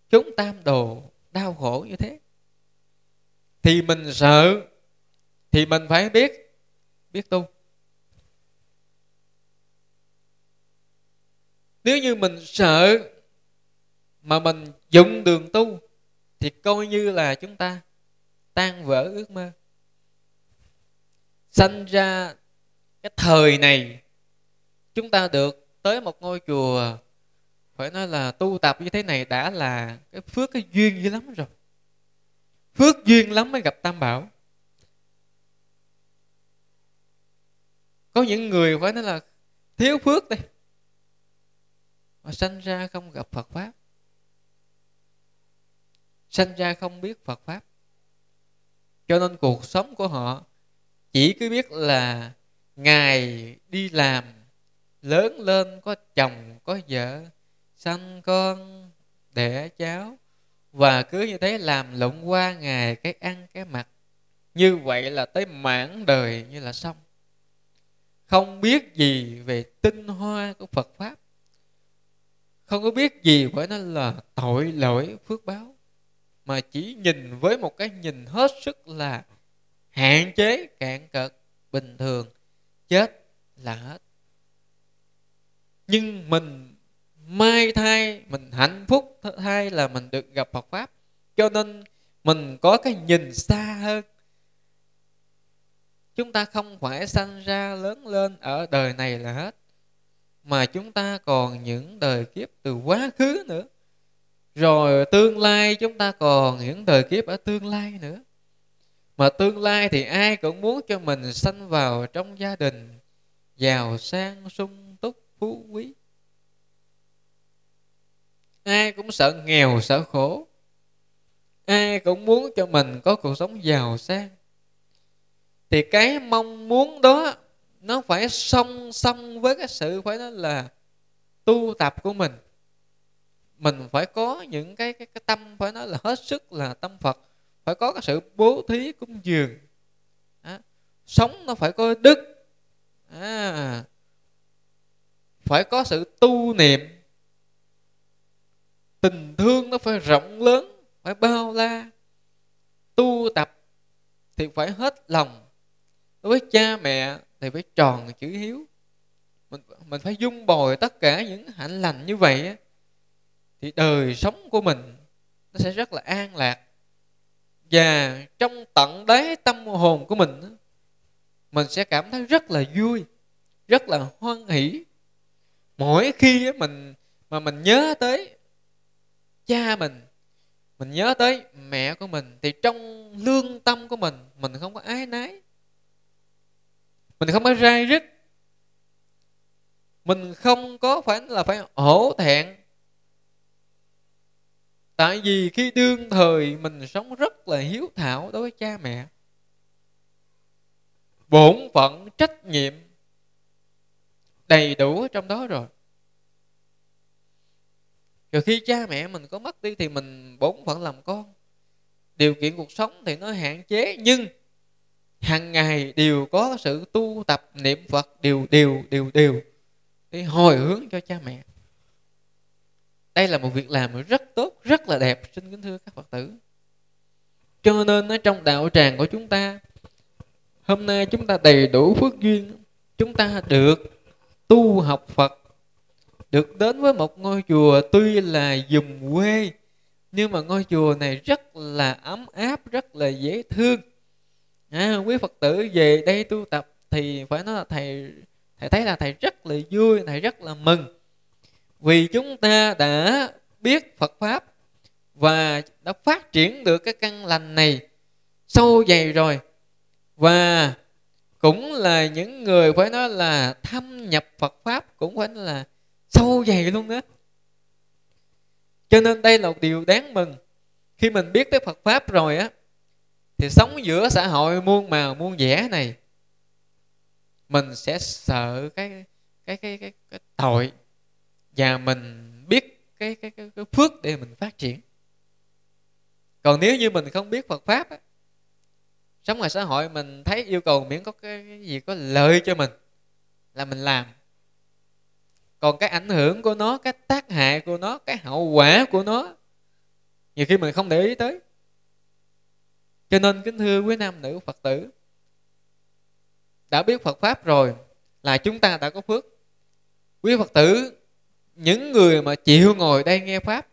chúng tam đồ đau khổ như thế. Thì mình sợ thì mình phải biết biết tu. Nếu như mình sợ mà mình dụng đường tu thì coi như là chúng ta tan vỡ ước mơ. Sanh ra cái thời này, chúng ta được tới một ngôi chùa, phải nói là tu tập như thế này đã là cái phước cái duyên dữ lắm rồi. Phước duyên lắm mới gặp tam bảo. Có những người phải nói là thiếu phước đây. Mà sanh ra không gặp phật pháp. Sanh ra không biết phật pháp cho nên cuộc sống của họ chỉ cứ biết là ngày đi làm, lớn lên có chồng, có vợ, sanh con đẻ cháu, và cứ như thế làm lụng qua ngày cái ăn, cái mặc. Như vậy là tới mãn đời như là xong. Không biết gì về tinh hoa của phật pháp. Không có biết gì phải nó là tội lỗi, phước báo mà chỉ nhìn với một cái nhìn hết sức là hạn chế, cạn cợt bình thường, chết là hết. Nhưng mình mai thai mình hạnh phúc thay là mình được gặp Phật pháp. Cho nên mình có cái nhìn xa hơn. Chúng ta không phải sanh ra lớn lên ở đời này là hết, mà chúng ta còn những đời kiếp từ quá khứ nữa rồi tương lai chúng ta còn những thời kiếp ở tương lai nữa. Mà tương lai thì ai cũng muốn cho mình sanh vào trong gia đình, giàu sang, sung túc, phú quý. Ai cũng sợ nghèo, sợ khổ. Ai cũng muốn cho mình có cuộc sống giàu sang. Thì cái mong muốn đó, nó phải song song với cái sự phải nói là tu tập của mình mình phải có những cái cái, cái tâm phải nói là hết sức là tâm Phật. Phải có cái sự bố thí cúng dường. À, sống nó phải có đức. À, phải có sự tu niệm. Tình thương nó phải rộng lớn phải bao la. Tu tập thì phải hết lòng. Đối với cha mẹ thì phải tròn chữ hiếu. Mình mình phải dung bồi tất cả những hạnh lành như vậy thì đời sống của mình nó sẽ rất là an lạc. Và trong tận đáy tâm hồn của mình mình sẽ cảm thấy rất là vui, rất là hoan hỷ. Mỗi khi mình, mà mình nhớ tới cha mình mình nhớ tới mẹ của mình, thì trong lương tâm của mình mình không có ái nái mình không có rai rứt. Mình không có phải là phải hổ thẹn tại vì khi đương thời, mình sống rất là hiếu thảo đối với cha mẹ. Bổn phận, trách nhiệm đầy đủ ở trong đó rồi. Rồi khi cha mẹ mình có mất đi thì mình bổn phận làm con. Điều kiện cuộc sống thì nó hạn chế, nhưng hàng ngày đều có sự tu tập niệm phật đều đều đều đều để hồi hướng cho cha mẹ đây là một việc làm rất tốt rất là đẹp xin kính thưa các phật tử. Cho nên ở trong đạo tràng của chúng ta hôm nay chúng ta đầy đủ phước duyên chúng ta được tu học phật được đến với một ngôi chùa tuy là dùng quê nhưng mà ngôi chùa này rất là ấm áp rất là dễ thương. À, quý phật tử về đây tu tập thì phải nói là thầy thầy thấy là thầy rất là vui thầy rất là mừng vì chúng ta đã biết phật pháp và đã phát triển được cái căn lành này sâu dày rồi. Và cũng là những người phải nói là thâm nhập Phật pháp cũng phải nói là sâu dày luôn đó cho nên đây là một điều đáng mừng. Khi mình biết tới Phật pháp rồi á thì sống giữa xã hội muôn màu muôn vẻ này mình sẽ sợ cái cái cái cái, cái tội và mình biết cái, cái cái cái phước để mình phát triển. Còn nếu như mình không biết Phật pháp á, sống ngoài xã hội mình thấy yêu cầu miễn có cái, cái gì có lợi cho mình là mình làm. Còn cái ảnh hưởng của nó cái tác hại của nó cái hậu quả của nó nhiều khi mình không để ý tới. Cho nên kính thưa quý nam nữ phật tử đã biết phật pháp rồi là chúng ta đã có phước. Quý phật tử những người mà chịu ngồi đây nghe pháp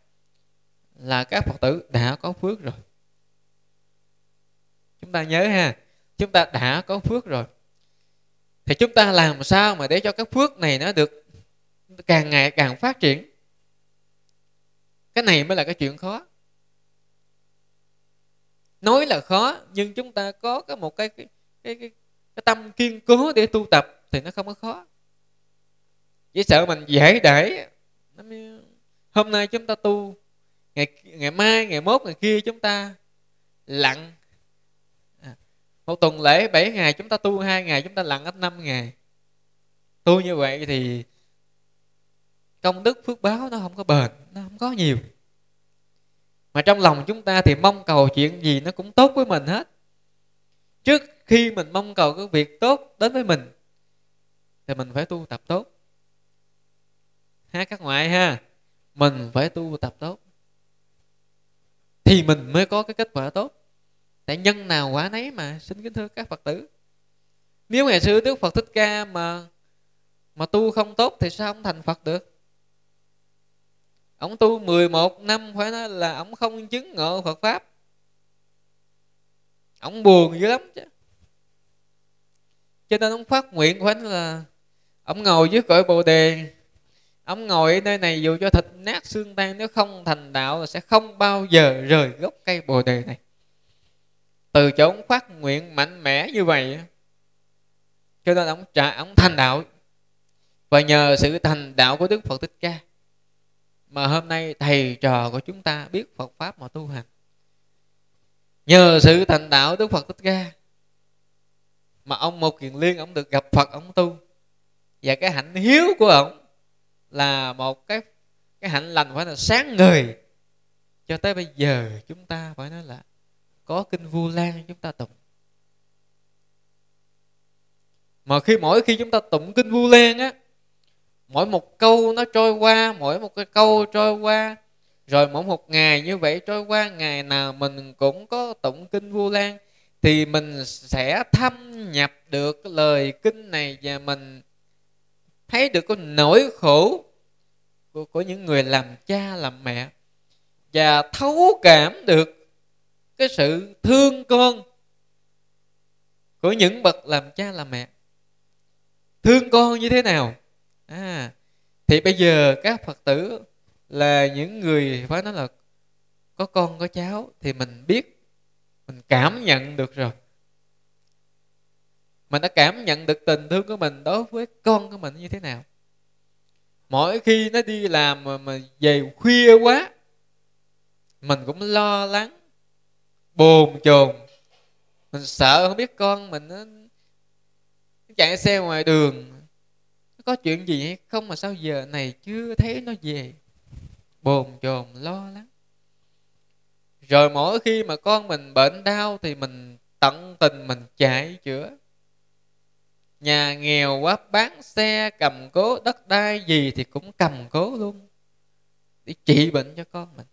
là các phật tử đã có phước rồi. Chúng ta nhớ ha chúng ta đã có phước rồi. Thì chúng ta làm sao mà để cho cái phước này nó được càng ngày càng phát triển? Cái này mới là cái chuyện khó. Nói là khó nhưng chúng ta có cái một cái cái, cái, cái, cái tâm kiên cố để tu tập thì nó không có khó. Chỉ sợ mình dễ để hôm nay chúng ta tu ngày ngày mai ngày mốt ngày kia chúng ta lặng. À, một tuần lễ 7 ngày chúng ta tu hai ngày chúng ta lặng ít 5 ngày. Tu như vậy thì công đức phước báo nó không có bền nó không có nhiều. Mà trong lòng chúng ta thì mong cầu chuyện gì nó cũng tốt với mình hết. Trước khi mình mong cầu cái việc tốt đến với mình thì mình phải tu tập tốt ha, các ngoại ha. Mình phải tu tập tốt. Thì mình mới có cái kết quả tốt. Tại nhân nào quả nấy mà xin kính thưa các phật tử. Nếu ngày xưa đức phật thích ca mà mà tu không tốt thì sao ông thành phật được? Ông tu 11 năm phải nói là ông không chứng ngộ phật pháp. Ông buồn dữ lắm chứ. Cho nên ông phát nguyện phải là ông ngồi dưới cội bồ đề ông ngồi ở nơi này dù cho thịt nát xương tan, nếu không thành đạo là sẽ không bao giờ rời gốc cây bồ đề này. Từ chỗ ông phát nguyện mạnh mẽ như vậy, cho nên ông trả, ông thành đạo. Và nhờ sự thành đạo của đức phật thích ca, mà hôm nay thầy trò của chúng ta biết phật pháp mà tu hành. Nhờ sự thành đạo đức phật thích ca, mà ông một kiền liên, ông được gặp phật, ông tu. Và cái hạnh hiếu của ông là một cái cái hạnh lành phải là sáng ngời. Cho tới bây giờ chúng ta phải nói là có kinh vu lan chúng ta tụng. Mà khi mỗi khi chúng ta tụng kinh vu lan á, mỗi một câu nó trôi qua, mỗi một cái câu trôi qua, rồi mỗi một ngày như vậy trôi qua, ngày nào mình cũng có tụng kinh vu lan, thì mình sẽ thâm nhập được lời kinh này và mình thấy được cái nỗi khổ của, của những người làm cha làm mẹ và thấu cảm được cái sự thương con của những bậc làm cha làm mẹ. Thương con như thế nào? À, thì bây giờ các phật tử là những người phải nói là có con có cháu thì mình biết mình cảm nhận được rồi mình đã cảm nhận được tình thương của mình đối với con của mình như thế nào. Mỗi khi nó đi làm mà, mà về khuya quá mình cũng lo lắng bồn chồn. Mình sợ không biết con mình nó chạy xe ngoài đường. Có chuyện gì hay không mà sao giờ này chưa thấy nó về? Bồn chồn lo lắng. Rồi mỗi khi mà con mình bệnh đau thì mình tận tình mình chạy chữa nhà nghèo quá, bán xe, cầm cố đất đai, gì thì cũng cầm cố luôn. Để trị bệnh cho con mình.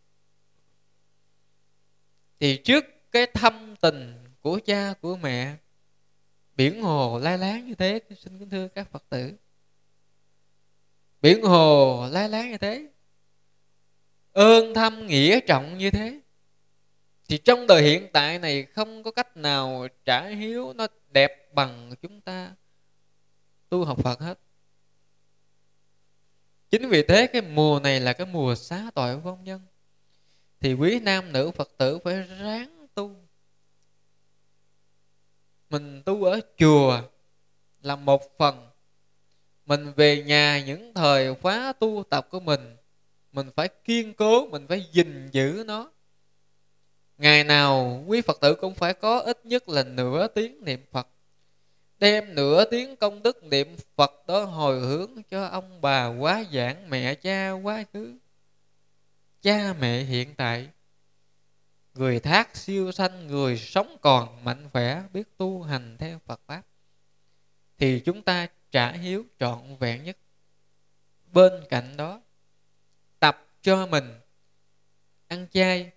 Thì trước cái thâm tình của cha, của mẹ, biển hồ lai láng như thế, xin kính thưa các phật tử. Biển hồ lai láng như thế, ơn thâm nghĩa trọng như thế, thì trong đời hiện tại này không có cách nào trả hiếu nó đẹp bằng chúng ta tu học Phật hết. Chính vì thế cái mùa này là cái mùa xá tội vong nhân. Thì quý nam nữ Phật tử phải ráng tu. Mình tu ở chùa là một phần. Mình về nhà những thời khóa tu tập của mình mình phải kiên cố, mình phải gìn giữ nó. Ngày nào quý phật tử cũng phải có ít nhất là nửa tiếng niệm phật đem nửa tiếng công đức niệm phật đó hồi hướng cho ông bà quá giảng mẹ cha quá khứ. Cha mẹ hiện tại, người thác siêu sanh, người sống còn mạnh khỏe, biết tu hành theo phật pháp, thì chúng ta trả hiếu trọn vẹn nhất. Bên cạnh đó, tập cho mình ăn chay,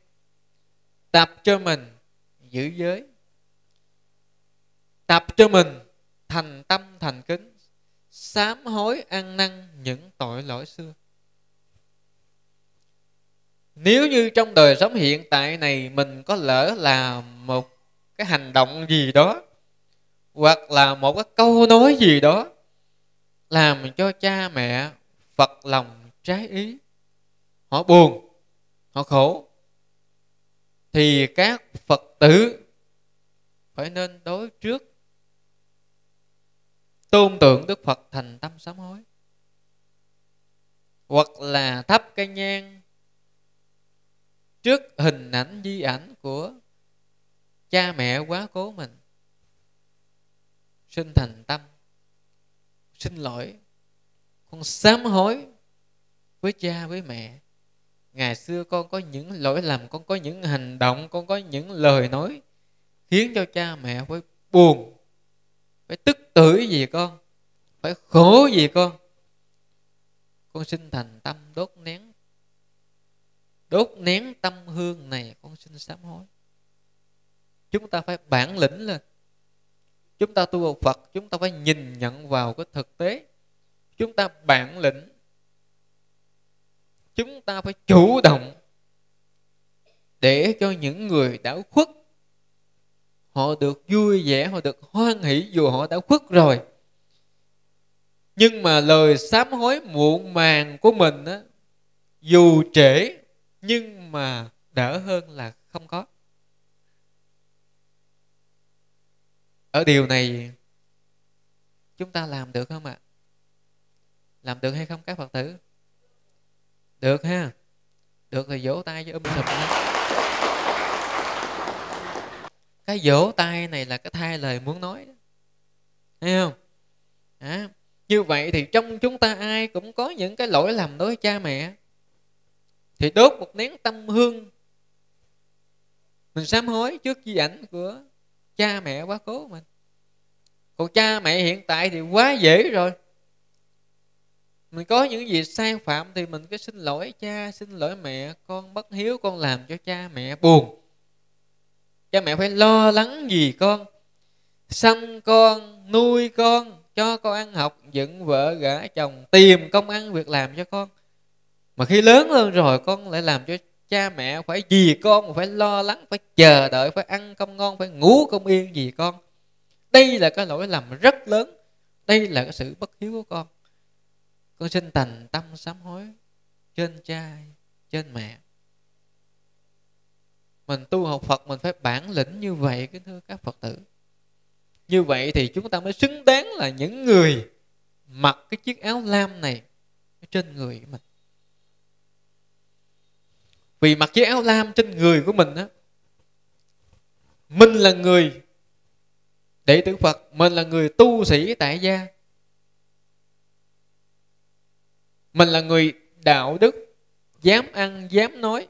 tập cho mình giữ giới, tập cho mình thành tâm thành kính sám hối ăn năn những tội lỗi xưa. Nếu như trong đời sống hiện tại này mình có lỡ là một cái hành động gì đó, hoặc là một cái câu nói gì đó làm cho cha mẹ phật lòng trái ý, họ buồn, họ khổ, thì các phật tử phải nên đối trước tôn tượng đức phật thành tâm sám hối. Hoặc là thắp cây nhang trước hình ảnh di ảnh của cha mẹ quá cố mình. Xin thành tâm, xin lỗi. Con sám hối với cha, với mẹ. Ngày xưa con có những lỗi lầm, con có những hành động, con có những lời nói khiến cho cha mẹ phải buồn phải tức tưởi gì con? Phải khổ gì con? Con xin thành tâm đốt nén. Đốt nén tâm hương này con xin sám hối. Chúng ta phải bản lĩnh lên. Chúng ta tu học phật, chúng ta phải nhìn nhận vào cái thực tế. Chúng ta bản lĩnh. Chúng ta phải chủ động để cho những người đã khuất họ được vui vẻ họ được hoan hỷ dù họ đã khuất rồi. Nhưng mà lời sám hối muộn màng của mình á, dù trễ nhưng mà đỡ hơn là không có. Ở điều này chúng ta làm được không ạ? Làm được hay không các phật tử? Được ha. Được thì vỗ tay cho um sụp lên cái vỗ tay này là cái thay lời muốn nói thấy không? À, như vậy thì trong chúng ta ai cũng có những cái lỗi lầm đối với cha mẹ. Thì đốt một nén tâm hương. Mình sám hối trước di ảnh của cha mẹ quá cố mình. Còn cha mẹ hiện tại thì quá dễ rồi. Mình có những gì sai phạm thì mình cứ xin lỗi cha xin lỗi mẹ. Con bất hiếu con làm cho cha mẹ buồn cha mẹ phải lo lắng gì con? Xăm con, nuôi con, cho con ăn học, dựng vợ, gả chồng, tìm công ăn, việc làm cho con. Mà khi lớn hơn rồi, con lại làm cho cha mẹ phải gì con, phải lo lắng, phải chờ đợi, phải ăn không ngon, phải ngủ không yên gì con. Đây là cái lỗi lầm rất lớn. Đây là cái sự bất hiếu của con. Con xin thành tâm sám hối trên cha trên mẹ mình tu học phật, mình phải bản lĩnh như vậy, kính thưa các phật tử. Như vậy thì chúng ta mới xứng đáng là những người mặc cái chiếc áo lam này trên người của mình. Vì mặc chiếc áo lam trên người của mình á, mình là người đệ tử phật, mình là người tu sĩ tại gia. Mình là người đạo đức, dám ăn, dám nói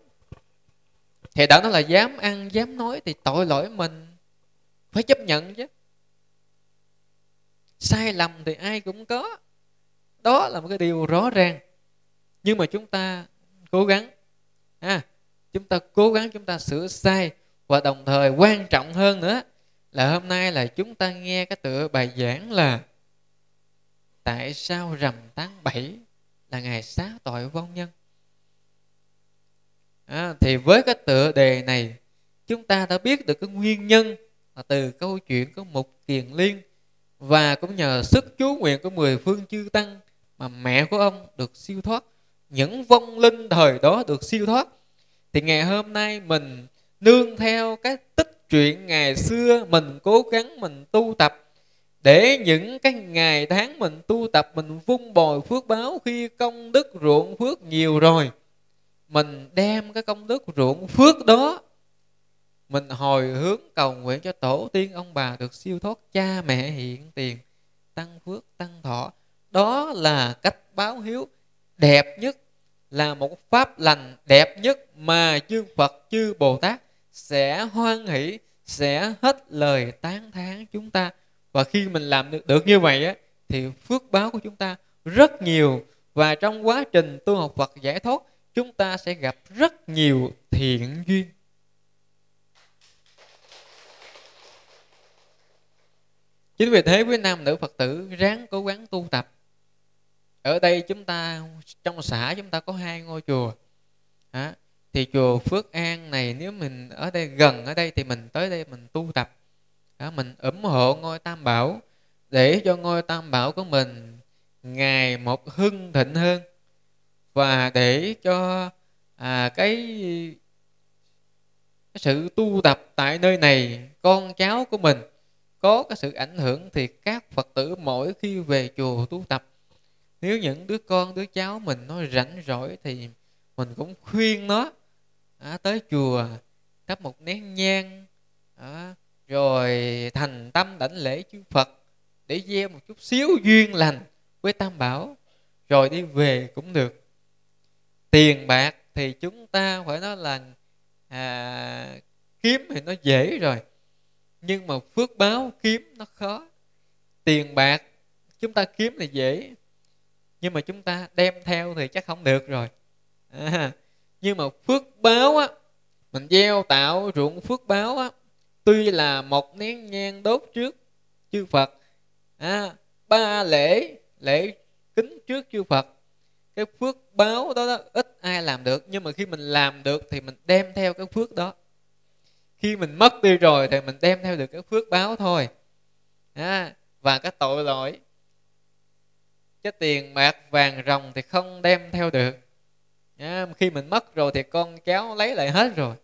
thì đã nói là dám ăn dám nói thì tội lỗi mình. Phải chấp nhận chứ. Sai lầm thì ai cũng có. Đó là một cái điều rõ ràng. Nhưng mà chúng ta cố gắng à, chúng ta cố gắng chúng ta sửa sai và đồng thời quan trọng hơn nữa là hôm nay là chúng ta nghe cái tựa bài giảng là tại sao rằm tháng 7 là ngày xá tội vong nhân? À, thì với cái tựa đề này chúng ta đã biết được cái nguyên nhân là từ câu chuyện của mục kiền liên và cũng nhờ sức chú nguyện của mười phương chư tăng mà mẹ của ông được siêu thoát những vong linh thời đó được siêu thoát. Thì ngày hôm nay mình nương theo cái tích chuyện ngày xưa mình cố gắng mình tu tập để những cái ngày tháng mình tu tập mình vun bồi phước báo khi công đức ruộng phước nhiều rồi mình đem cái công đức ruộng phước đó mình hồi hướng cầu nguyện cho tổ tiên ông bà được siêu thoát cha mẹ hiện tiền tăng phước tăng thọ. Đó là cách báo hiếu đẹp nhất là một pháp lành đẹp nhất mà chư Phật chư Bồ Tát sẽ hoan hỷ sẽ hết lời tán thán chúng ta. Và khi mình làm được, được như vậy á, thì phước báo của chúng ta rất nhiều. Và trong quá trình tu học Phật giải thoát chúng ta sẽ gặp rất nhiều thiện duyên. Chính vì thế với nam nữ phật tử ráng cố gắng tu tập. Ở đây chúng ta trong xã chúng ta có hai ngôi chùa. À, thì chùa phước an này nếu mình ở đây gần ở đây thì mình tới đây mình tu tập. À, mình ủng hộ ngôi tam bảo để cho ngôi tam bảo của mình ngày một hưng thịnh hơn và để cho à, cái cái sự tu tập tại nơi này con cháu của mình có cái sự ảnh hưởng thì các phật tử mỗi khi về chùa tu tập nếu những đứa con đứa cháu mình nó rảnh rỗi thì mình cũng khuyên nó à, tới chùa thắp một nén nhang à, rồi thành tâm đảnh lễ chư phật để gieo một chút xíu duyên lành với tam bảo rồi đi về cũng được tiền bạc thì chúng ta phải nói là à, kiếm thì nó dễ rồi nhưng mà phước báo kiếm nó khó. Tiền bạc chúng ta kiếm thì dễ nhưng mà chúng ta đem theo thì chắc không được rồi. À, nhưng mà phước báo á mình gieo tạo ruộng phước báo á tuy là một nén nhang đốt trước chư phật à, ba lễ lễ kính trước chư phật cái phước báo đó, đó ít ai làm được. Nhưng mà khi mình làm được thì mình đem theo cái phước đó. Khi mình mất đi rồi thì mình đem theo được cái phước báo thôi. À, và cái tội lỗi cái tiền bạc vàng rồng thì không đem theo được. À, khi mình mất rồi thì con cháu lấy lại hết rồi.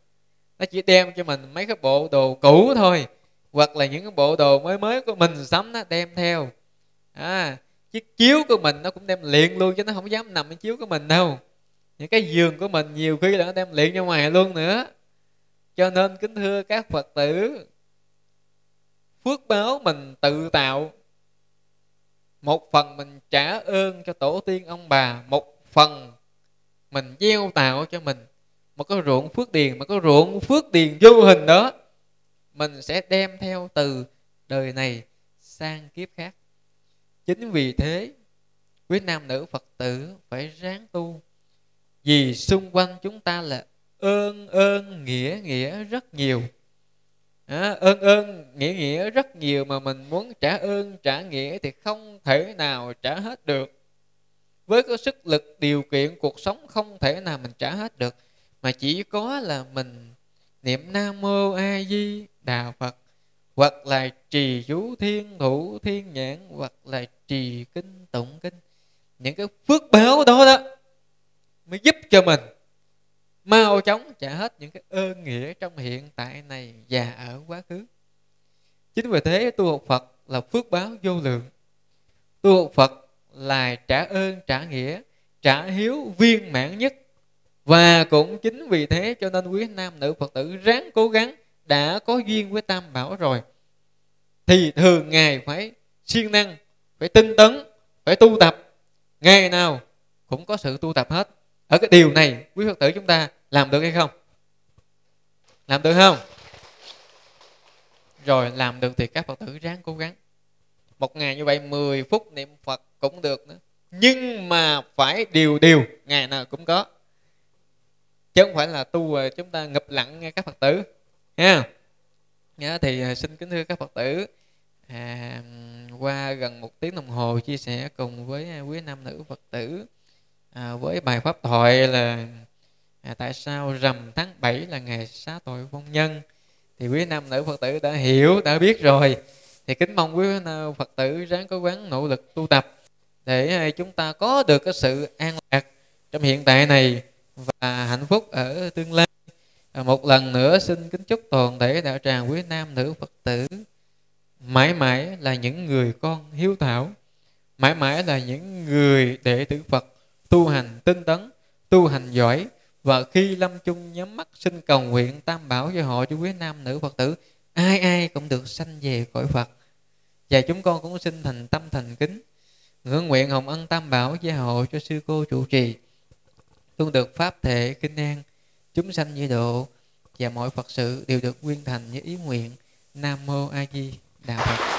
Nó chỉ đem cho mình mấy cái bộ đồ cũ thôi. Hoặc là những cái bộ đồ mới mới của mình sắm nó đem theo. À, chiếc chiếu của mình nó cũng đem liền luôn chứ nó không dám nằm trên chiếu của mình đâu. Những cái giường của mình nhiều khi là nó đem liền ra ngoài luôn nữa. Cho nên kính thưa các phật tử, phước báo mình tự tạo. Một phần mình trả ơn cho tổ tiên ông bà, một phần mình gieo tạo cho mình. Một cái ruộng phước điền, một cái ruộng phước điền vô hình đó, mình sẽ đem theo từ đời này sang kiếp khác chính vì thế quý nam nữ phật tử phải ráng tu. Vì xung quanh chúng ta là ơn ơn nghĩa nghĩa rất nhiều. À, ơn ơn nghĩa nghĩa rất nhiều mà mình muốn trả ơn trả nghĩa thì không thể nào trả hết được. Với cái sức lực điều kiện cuộc sống không thể nào mình trả hết được mà chỉ có là mình niệm nam mô a di đà phật hoặc là trì chú thiên thủ thiên nhãn hoặc là trì kinh tụng kinh những cái phước báo đó đó mới giúp cho mình mau chóng trả hết những cái ơn nghĩa trong hiện tại này và ở quá khứ. Chính vì thế, tu học phật là phước báo vô lượng. Tu học phật là trả ơn, trả nghĩa, trả hiếu viên mãn nhất. Và cũng chính vì thế cho nên quý nam nữ phật tử ráng cố gắng, đã có duyên với tam bảo rồi, thì thường ngày phải siêng năng phải tinh tấn phải tu tập. Ngày nào cũng có sự tu tập hết. Ở cái điều này quý phật tử chúng ta làm được hay không? Làm được không? Rồi làm được thì các phật tử ráng cố gắng. Một ngày như vậy 10 phút niệm phật cũng được nữa. Nhưng mà phải điều điều ngày nào cũng có. Chứ không phải là tu chúng ta ngập lặng nghe các phật tử. Nha yeah. thì à, xin kính thưa các phật tử. À, qua gần một tiếng đồng hồ chia sẻ cùng với à, quý nam nữ phật tử à, với bài pháp thoại là à, tại sao rằm tháng 7 là ngày xá tội vong nhân? Thì quý nam nữ phật tử đã hiểu đã biết rồi. Thì kính mong quý phật tử ráng cố gắng nỗ lực tu tập để à, chúng ta có được cái sự an lạc trong hiện tại này và hạnh phúc ở tương lai. À, một lần nữa xin kính chúc toàn thể đạo tràng quý nam nữ phật tử mãi mãi là những người con hiếu thảo. Mãi mãi là những người đệ tử phật, tu hành tinh tấn, tu hành giỏi. Và khi lâm chung nhắm mắt xin cầu nguyện tam bảo cho họ cho quý nam nữ phật tử, ai ai cũng được sanh về cõi phật. Và chúng con cũng xin thành tâm thành kính. Ngưỡng nguyện hồng ân tam bảo gia hộ cho sư cô trụ trì. Luôn được pháp thể kinh an, chúng sanh như độ. Và mọi phật sự đều được nguyên thành như ý nguyện nam mô a di đà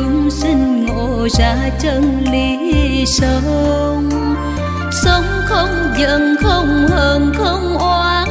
chúng sinh ngộ ra chân lý sống. Sống không giận không hờn không oán